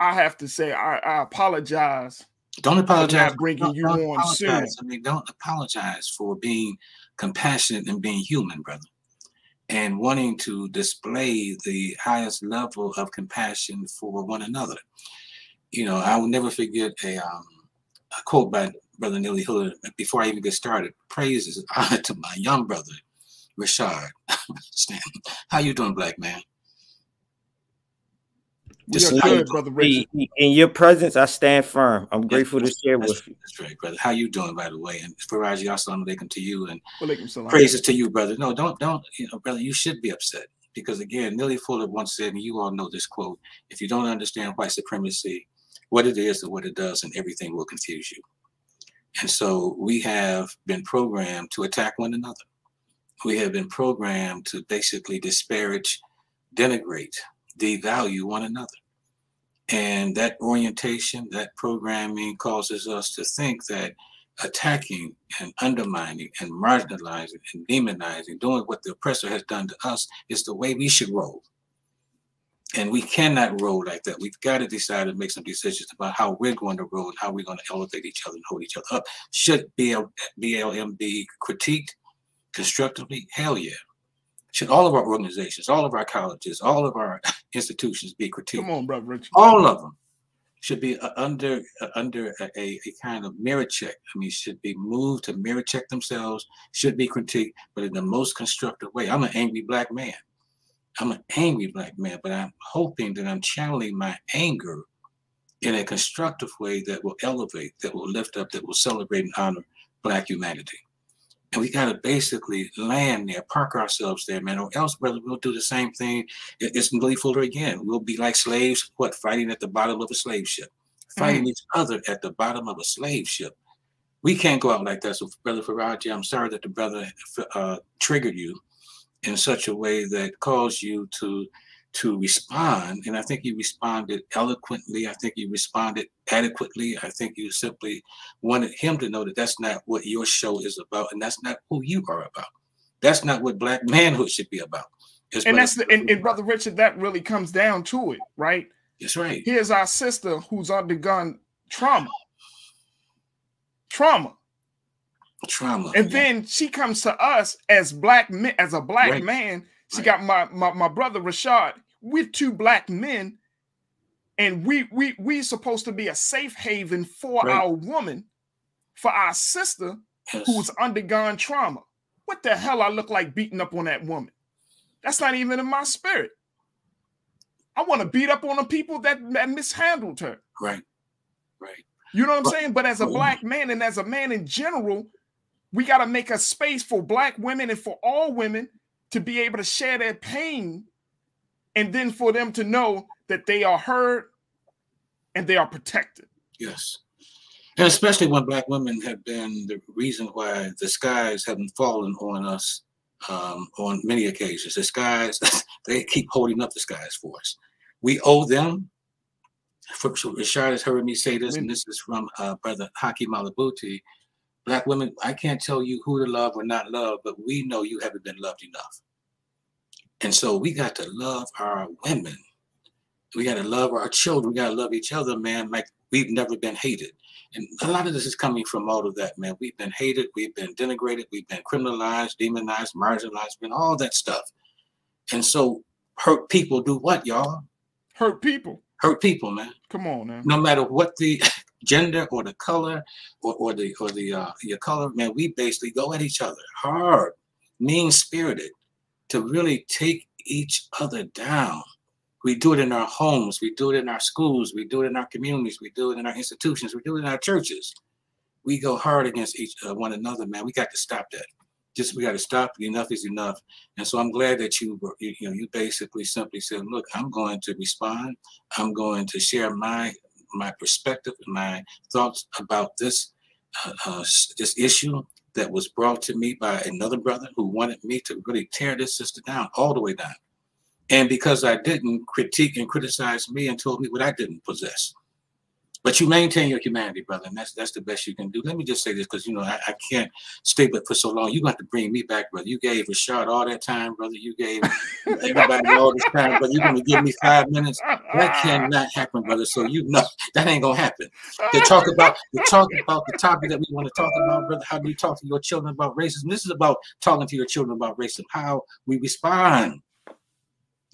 I have to say, I, I apologize. Don't apologize for bringing don't, you don't on soon. I mean, don't apologize for being compassionate and being human, brother, and wanting to display the highest level of compassion for one another. You know, I will never forget a um, a quote by Brother Neely Hillard before I even get started. Praises honor to my young brother, Rashad. How you doing, black man? Just good, brother Richard. In your presence, I stand firm. I'm grateful to share that's, with you. That's right, brother. How you doing, by the way? And Farajii, assalamu alaikum to you and praises to you, brother. No, don't, don't, you know, brother, you should be upset because again, Neely Fuller once said, and you all know this quote: "If you don't understand white supremacy, what it is and what it does, and everything will confuse you." And so we have been programmed to attack one another. We have been programmed to basically disparage, denigrate, devalue one another. And that orientation, that programming causes us to think that attacking and undermining and marginalizing and demonizing, doing what the oppressor has done to us, is the way we should roll. And we cannot roll like that. We've got to decide and make some decisions about how we're going to roll and how we're going to elevate each other and hold each other up. Should BLM be critiqued constructively? Hell yeah. Should all of our organizations, all of our colleges, all of our institutions be critiqued? Come on, brother Richard. All of them should be under under a, a, kind of mirror check. I mean, should be moved to mirror check themselves. Should be critiqued, but in the most constructive way. I'm an angry black man. I'm an angry black man, but I'm hoping that I'm channeling my anger in a constructive way that will elevate, that will lift up, that will celebrate and honor black humanity. And we got to basically land there, park ourselves there, man, or else, brother, we'll do the same thing. It's Neely Fuller again. We'll be like slaves, what, fighting at the bottom of a slave ship, fighting mm. each other at the bottom of a slave ship. We can't go out like that. So, Brother Farajii, I'm sorry that the brother uh, triggered you in such a way that caused you to to respond. And I think you responded eloquently. I think you responded adequately. I think you simply wanted him to know that that's not what your show is about, and that's not who you are about. That's not what black manhood should be about. and that's the, and, and brother Richard, that really comes down to it, right? That's right. Here's our sister who's undergone trauma. Trauma. Trauma. And then she comes to us as black men, as a black right. man. She right. got my, my my brother Rashad we're two black men and we we we supposed to be a safe haven for right. our woman for our sister yes. who's undergone trauma what the hell i look like beating up on that woman that's not even in my spirit i want to beat up on the people that, that mishandled her right right you know what i'm but, saying but as a black man and as a man in general we got to make a space for black women and for all women to be able to share their pain and then for them to know that they are heard and they are protected. Yes. And especially when black women have been the reason why the skies haven't fallen on us um, on many occasions. The skies, they keep holding up the skies for us. We owe them. For, Rashad has heard me say this, and this is from uh, Brother Haki Madhubuti. Black women, I can't tell you who to love or not love, but we know you haven't been loved enough. And so we got to love our women. We got to love our children. We got to love each other, man, like we've never been hated. And a lot of this is coming from all of that, man. We've been hated, we've been denigrated, we've been criminalized, demonized, marginalized, been all that stuff. And so hurt people do what, y'all? Hurt people. Hurt people, man. Come on, man. No matter what the gender or the color or, or the or the uh, your color, man, we basically go at each other hard, mean spirited to really take each other down. We do it in our homes, we do it in our schools, we do it in our communities, we do it in our institutions, we do it in our churches. We go hard against each uh, one another, man. We got to stop that. Just we got to stop. Enough is enough. And so I'm glad that you, you, you know, you basically simply said, "Look, I'm going to respond. I'm going to share my my perspective and my thoughts about this uh, uh, this issue that was brought to me by another brother who wanted me to really tear this sister down all the way down. And because I didn't critique and criticize me and told me what I didn't possess. But you maintain your humanity, brother, and that's that's the best you can do. Let me just say this because you know I, I can't stay but for so long. You got to bring me back, brother. You gave Rashad all that time, brother. You gave everybody all this time, but you're gonna give me five minutes. That cannot happen, brother. So you know that ain't gonna happen. To talk about to talk about the topic that we want to talk about, brother. How do you talk to your children about racism? This is about talking to your children about racism, how we respond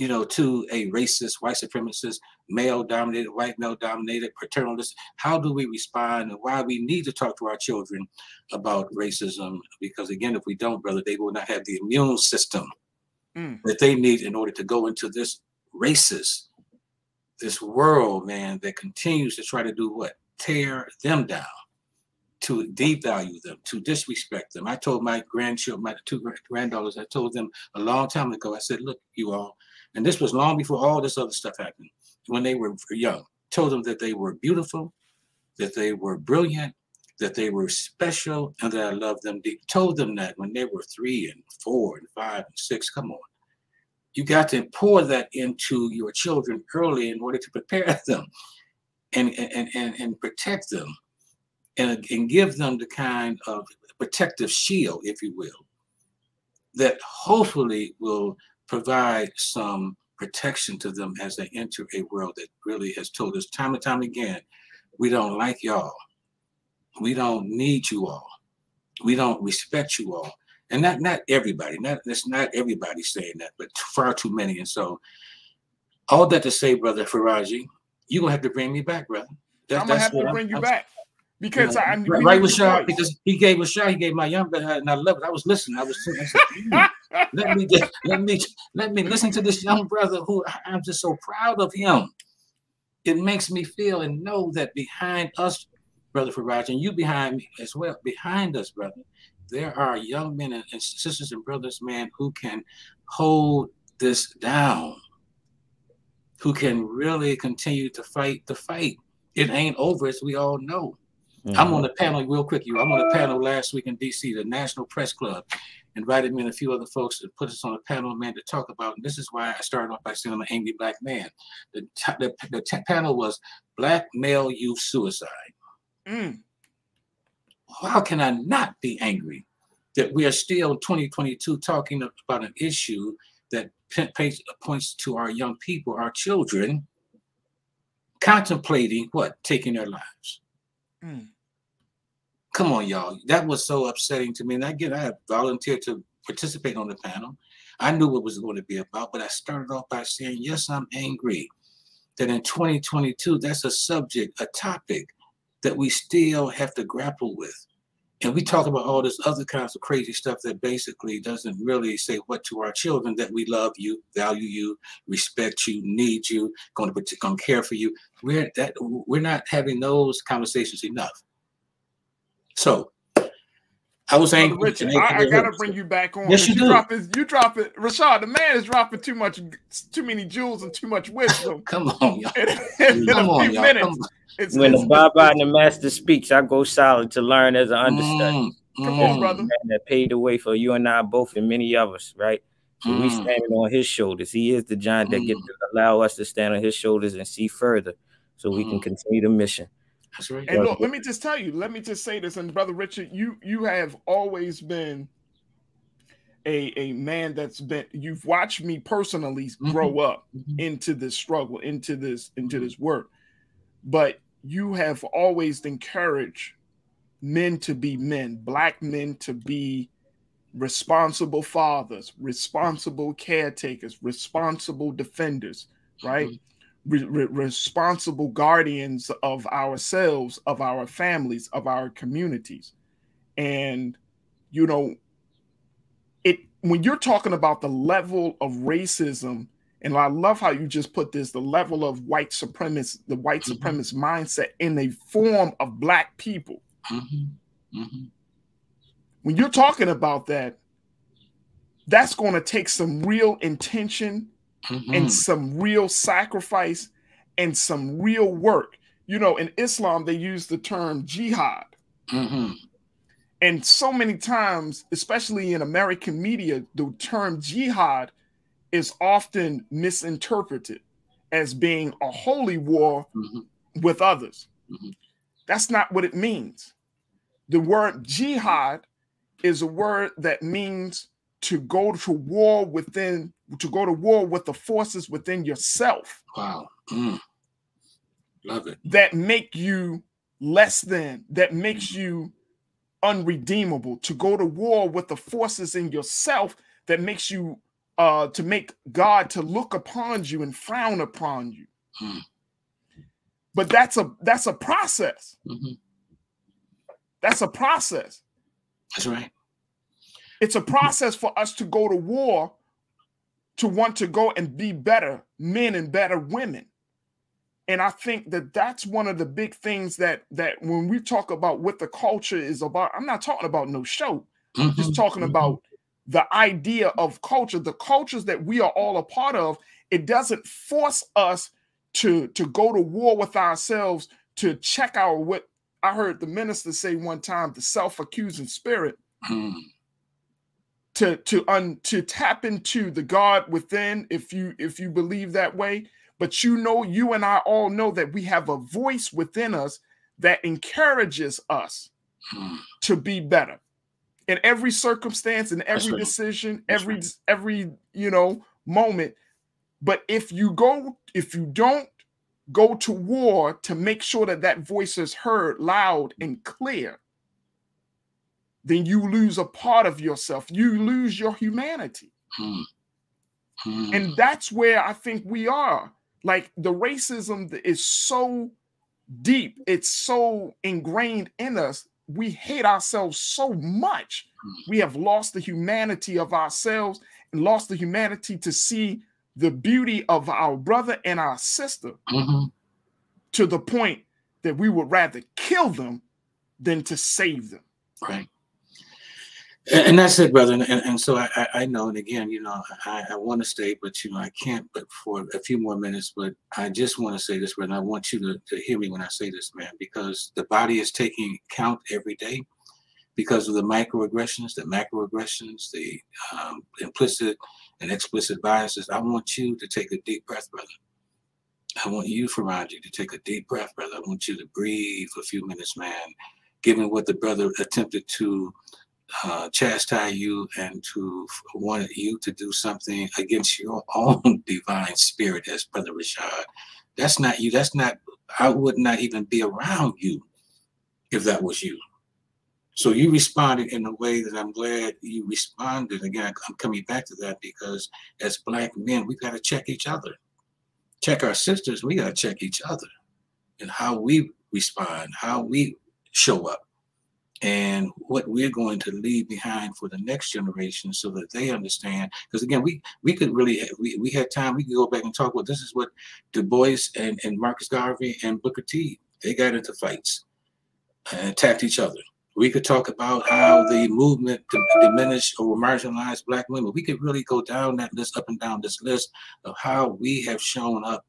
you know, to a racist, white supremacist, male dominated, white male dominated, paternalist? How do we respond and why we need to talk to our children about racism? Because again, if we don't, brother, they will not have the immune system mm. that they need in order to go into this racist, this world, man, that continues to try to do what? Tear them down, to devalue them, to disrespect them. I told my grandchildren, my two granddaughters, I told them a long time ago, I said, look, you all, and this was long before all this other stuff happened, when they were young, told them that they were beautiful, that they were brilliant, that they were special, and that I loved them. They told them that when they were three and four and five and six. Come on you got to pour that into your children early in order to prepare them and and and, and protect them and, and give them the kind of protective shield if you will that hopefully will provide some protection to them as they enter a world that really has told us time and time again we don't like y'all we don't need you all we don't respect you all and not not everybody, not it's not everybody saying that, but far too many. And so, all that to say, brother Farajii, you're gonna have to bring me back, brother. That, I'm gonna have to bring I'm, you I'm, back because I right, right with Shaw because he gave a shot, he gave my young brother, and I love it. I was listening. I was, I said, let me just, let me let me listen to this young brother who I'm just so proud of him. It makes me feel and know that behind us, brother Faraj, and you behind me as well, behind us, brother, there are young men and, and sisters and brothers, man, who can hold this down, who can really continue to fight the fight. It ain't over, as we all know. Mm-hmm. I'm on the panel real quick. You, I'm on the panel last week in D.C. The National Press Club invited me and a few other folks to put us on a panel, man, to talk about. And this is why I started off by saying I'm an angry black man. The t- the, the t- panel was Black Male Youth Suicide. Mm how can I not be angry that we are still 2022 talking about an issue that points to our young people, our children, contemplating what? Taking their lives. Mm. Come on, y'all. That was so upsetting to me. And again, I volunteered to participate on the panel. I knew what was going to be about, but I started off by saying, yes, I'm angry that in 2022, that's a subject, a topic that we still have to grapple with. And we talk about all this other kinds of crazy stuff that basically doesn't really say what to our children that we love you, value you, respect you, need you, going to going to care for you. We're that we're not having those conversations enough. So I was saying, Richard, I, I, gotta bring you back on. Yes, you, you do. Drop it, you drop it, Rashad. The man is dropping too much, too many jewels and too much wisdom. Come on, y'all. in, Come a on, few y'all. minutes. Come it's, when it's, the Baba and the Master speaks, I go silent to learn as an understudy. Mm, Come on, brother. That paved the way for you and I both, and many others, right? So mm. we standing on his shoulders. He is the giant that gets to allow us to stand on his shoulders and see further, so we can continue the mission. That's right. And look, let me just tell you, let me just say this, and brother Richard, you you have always been a a man that's been you've watched me personally mm-hmm. grow up mm-hmm. into this struggle, into this into mm-hmm. this work. But you have always encouraged men to be men, black men to be responsible fathers, responsible caretakers, responsible defenders, right? Re- re- responsible guardians of ourselves, of our families, of our communities. And, you know, it when you're talking about the level of racism, and I love how you just put this the level of white supremacist, the white mm-hmm. supremacist mindset in a form of black people. Mm-hmm. Mm-hmm. When you're talking about that, that's going to take some real intention mm-hmm. and some real sacrifice and some real work. You know, in Islam, they use the term jihad. Mm-hmm. And so many times, especially in American media, the term jihad is often misinterpreted as being a holy war mm-hmm. with others. Mm-hmm. That's not what it means. The word jihad is a word that means to go to war within to go to war with the forces within yourself. Wow. Mm. Love it. That make you less than, that makes you unredeemable, to go to war with the forces in yourself that makes you uh to make God to look upon you and frown upon you. Mm. But that's a that's a process. Mm-hmm. That's a process. That's right. It's a process for us to go to war to want to go and be better men and better women. and I think that that's one of the big things that that when we talk about what the culture is about, I'm not talking about no show. I'm Mm-hmm. just talking about the idea of culture, the cultures that we are all a part of. It doesn't force us to to go to war with ourselves to check our what I heard the minister say one time, the self-accusing spirit Mm. To to un to tap into the God within if you if you believe that way. But you know, you and I all know that we have a voice within us that encourages us Mm. to be better in every circumstance, in every right. decision, That's every right. every you know moment. But if you go, if you don't go to war to make sure that that voice is heard loud and clear, then you lose a part of yourself. You lose your humanity. Mm. Mm. And that's where I think we are. Like the racism is so deep, it's so ingrained in us. We hate ourselves so much. We have lost the humanity of ourselves and lost the humanity to see the beauty of our brother and our sister Mhm. to the point that we would rather kill them than to save them. Right. And, that's it, brother. And, and, so I, I, I know, and again, you know, I, I want to stay, but you know, I can't. But for a few more minutes, but I just want to say this, brother. I want you to, to hear me when I say this, man, because the body is taking count every day because of the microaggressions, the macroaggressions, the um, implicit and explicit biases. I want you to take a deep breath, brother. I want you, Farajii, to take a deep breath, brother. I want you to breathe for a few minutes, man. Given what the brother attempted to uh, chastise you and to want you to do something against your own divine spirit, as Brother Rashad. That's not you. That's not. I would not even be around you if that was you. So you responded in a way that I'm glad you responded. Again, I'm coming back to that because as black men, we got to check each other. Check our sisters. We got to check each other and how we respond, how we show up and what we're going to leave behind for the next generation so that they understand. Because again we we could really we, we had time we could go back and talk about this is what du bois and, and marcus garvey and booker t they got into fights and attacked each other. We could talk about how the movement to diminish or marginalize black women. We could really go down that list up and down this list of how we have shown up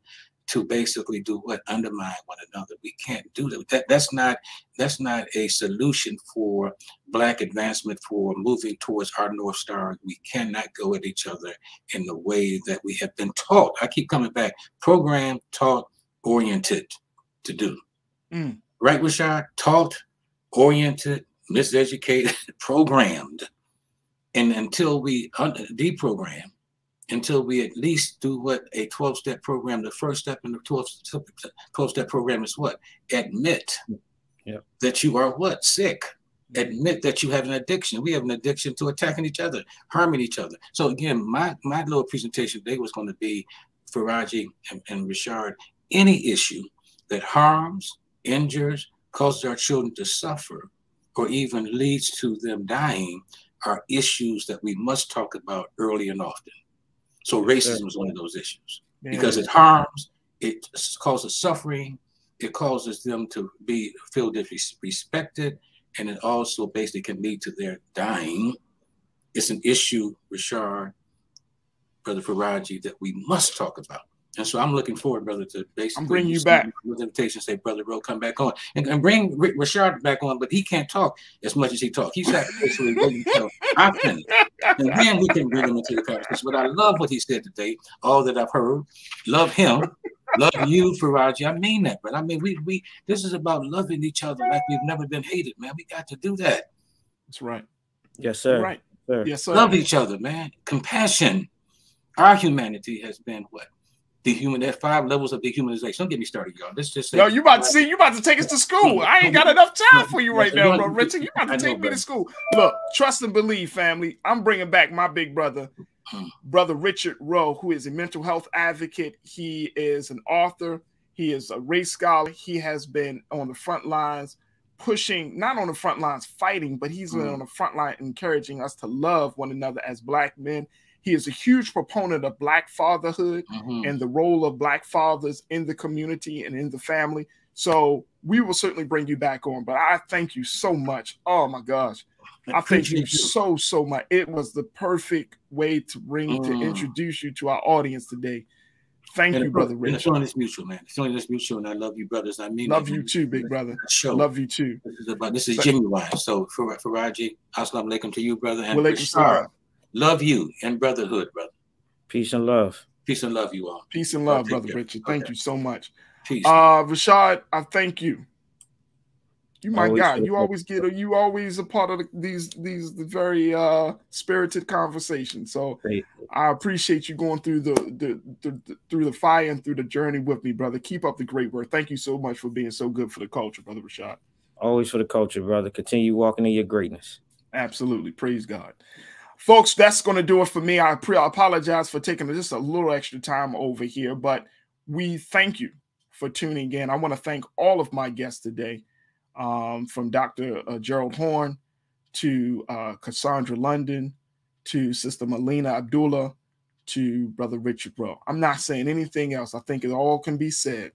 to basically do what? Undermine one another. We can't do that. that that's not that's not a solution for black advancement for moving towards our north star. We cannot go at each other in the way that we have been taught. I keep coming back. Program taught oriented to do. Mm. right rashad? Taught oriented miseducated programmed. And until we un- deprogram until we at least do what a 12 step program, the first step in the 12 step, 12 step program is what? Admit Yeah. that you are what? Sick. Mm-hmm. Admit that you have an addiction. We have an addiction to attacking each other, harming each other. So again, my, my little presentation today was going to be Farajii and, and Richard, any issue that harms, injures, causes our children to suffer, or even leads to them dying are issues that we must talk about early and often. So racism is one of those issues because it harms, it causes suffering, it causes them to be feel disrespected, and it also basically can lead to their dying. It's an issue, Richard, Brother Farajii, that we must talk about. And so I'm looking forward, brother, to basically I'm bringing you back. with invitation, say, Brother bro, come back on. And, and bring Rick Richard back on, but he can't talk as much as he talks. He's actually waiting until I'm. And then we can bring him into the conversation. But I love what he said today, all that I've heard. Love him. Love you, Farajii. I mean that, but I mean we we this is about loving each other like we've never been hated, man. We got to do that. That's right. Yes, sir. Right. Sir. Yes, sir. Love each other, man. Compassion. Our humanity has been what? Dehuman. There's five levels of dehumanization. Don't get me started, y'all. This just say Yo, you about to see? You about to take us to school? I ain't got enough time for you right now, bro. Richard, you about to take me to school? Look, trust and believe, family. I'm bringing back my big brother, brother Richard Rowe, who is a mental health advocate. He is an author. He is a race scholar. He has been on the front lines, pushing not on the front lines fighting, but he's been Hmm. on the front line encouraging us to love one another as black men. He is a huge proponent of Black fatherhood mm-hmm. and the role of Black fathers in the community and in the family. So we will certainly bring you back on. But I thank you so much. Oh my gosh. I, I thank you, you, so, so much. It was the perfect way to bring mm. to introduce you to our audience today. Thank and you, brother Rich. It's only this mutual, man. It's only this mutual, and I love you, brothers. I mean, love you too, big brother. Show. Love you too. This is about this is genuine. So for for Raji, assalamu alaikum to you, brother, and Rashard, love you and brotherhood, brother. Peace and love. Peace and love, you all. Peace and love, brother Richard. Thank okay. you so much. Peace. Uh, Rashad, I thank you. You my always guy. You always get a, you always a part of the, these these the very uh spirited conversation. So I appreciate you going through the, the, the, the through the fire and through the journey with me, brother. Keep up the great work. Thank you so much for being so good for the culture, brother Rashad. Always for the culture, brother. Continue walking in your greatness. Absolutely. Praise God. Folks, that's going to do it for me. I, pre- I apologize for taking just a little extra time over here, but we thank you for tuning in. I want to thank all of my guests today um, from Dr. Uh, Gerald Horne to uh, Cassandra London to Sister Melina Abdullah to Brother Richard Rowe. I'm not saying anything else. I think it all can be said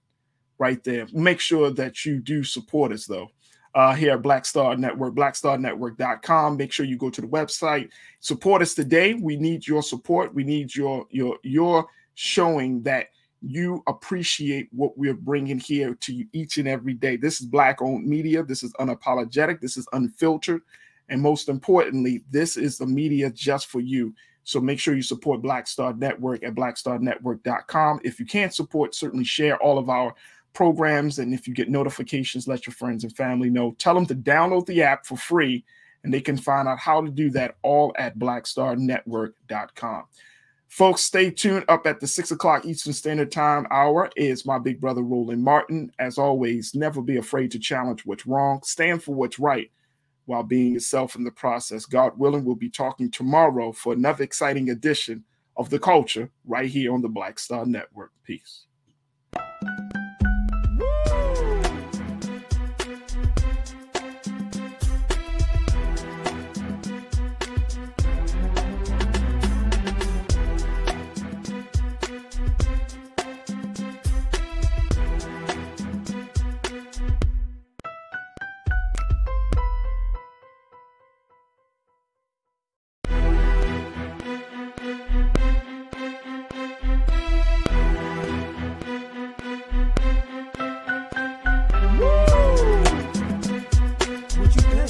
right there. Make sure that you do support us, though. Uh, here at Black Star Network, blackstarnetwork.com. Make sure you go to the website. Support us today. We need your support. We need your your your showing that you appreciate what we're bringing here to you each and every day. This is Black owned media. This is unapologetic. This is unfiltered. And most importantly, this is the media just for you. So make sure you support Black Star Network at blackstarnetwork.com. If you can't support, certainly share all of our programs. And if you get notifications, let your friends and family know. Tell them to download the app for free, and they can find out how to do that all at blackstarnetwork.com. Folks, stay tuned. Up at the six o'clock Eastern Standard Time hour is my big brother Roland Martin. As always, never be afraid to challenge what's wrong, stand for what's right while being yourself in the process. God willing, we'll be talking tomorrow for another exciting edition of the culture right here on the Black Star Network. Peace.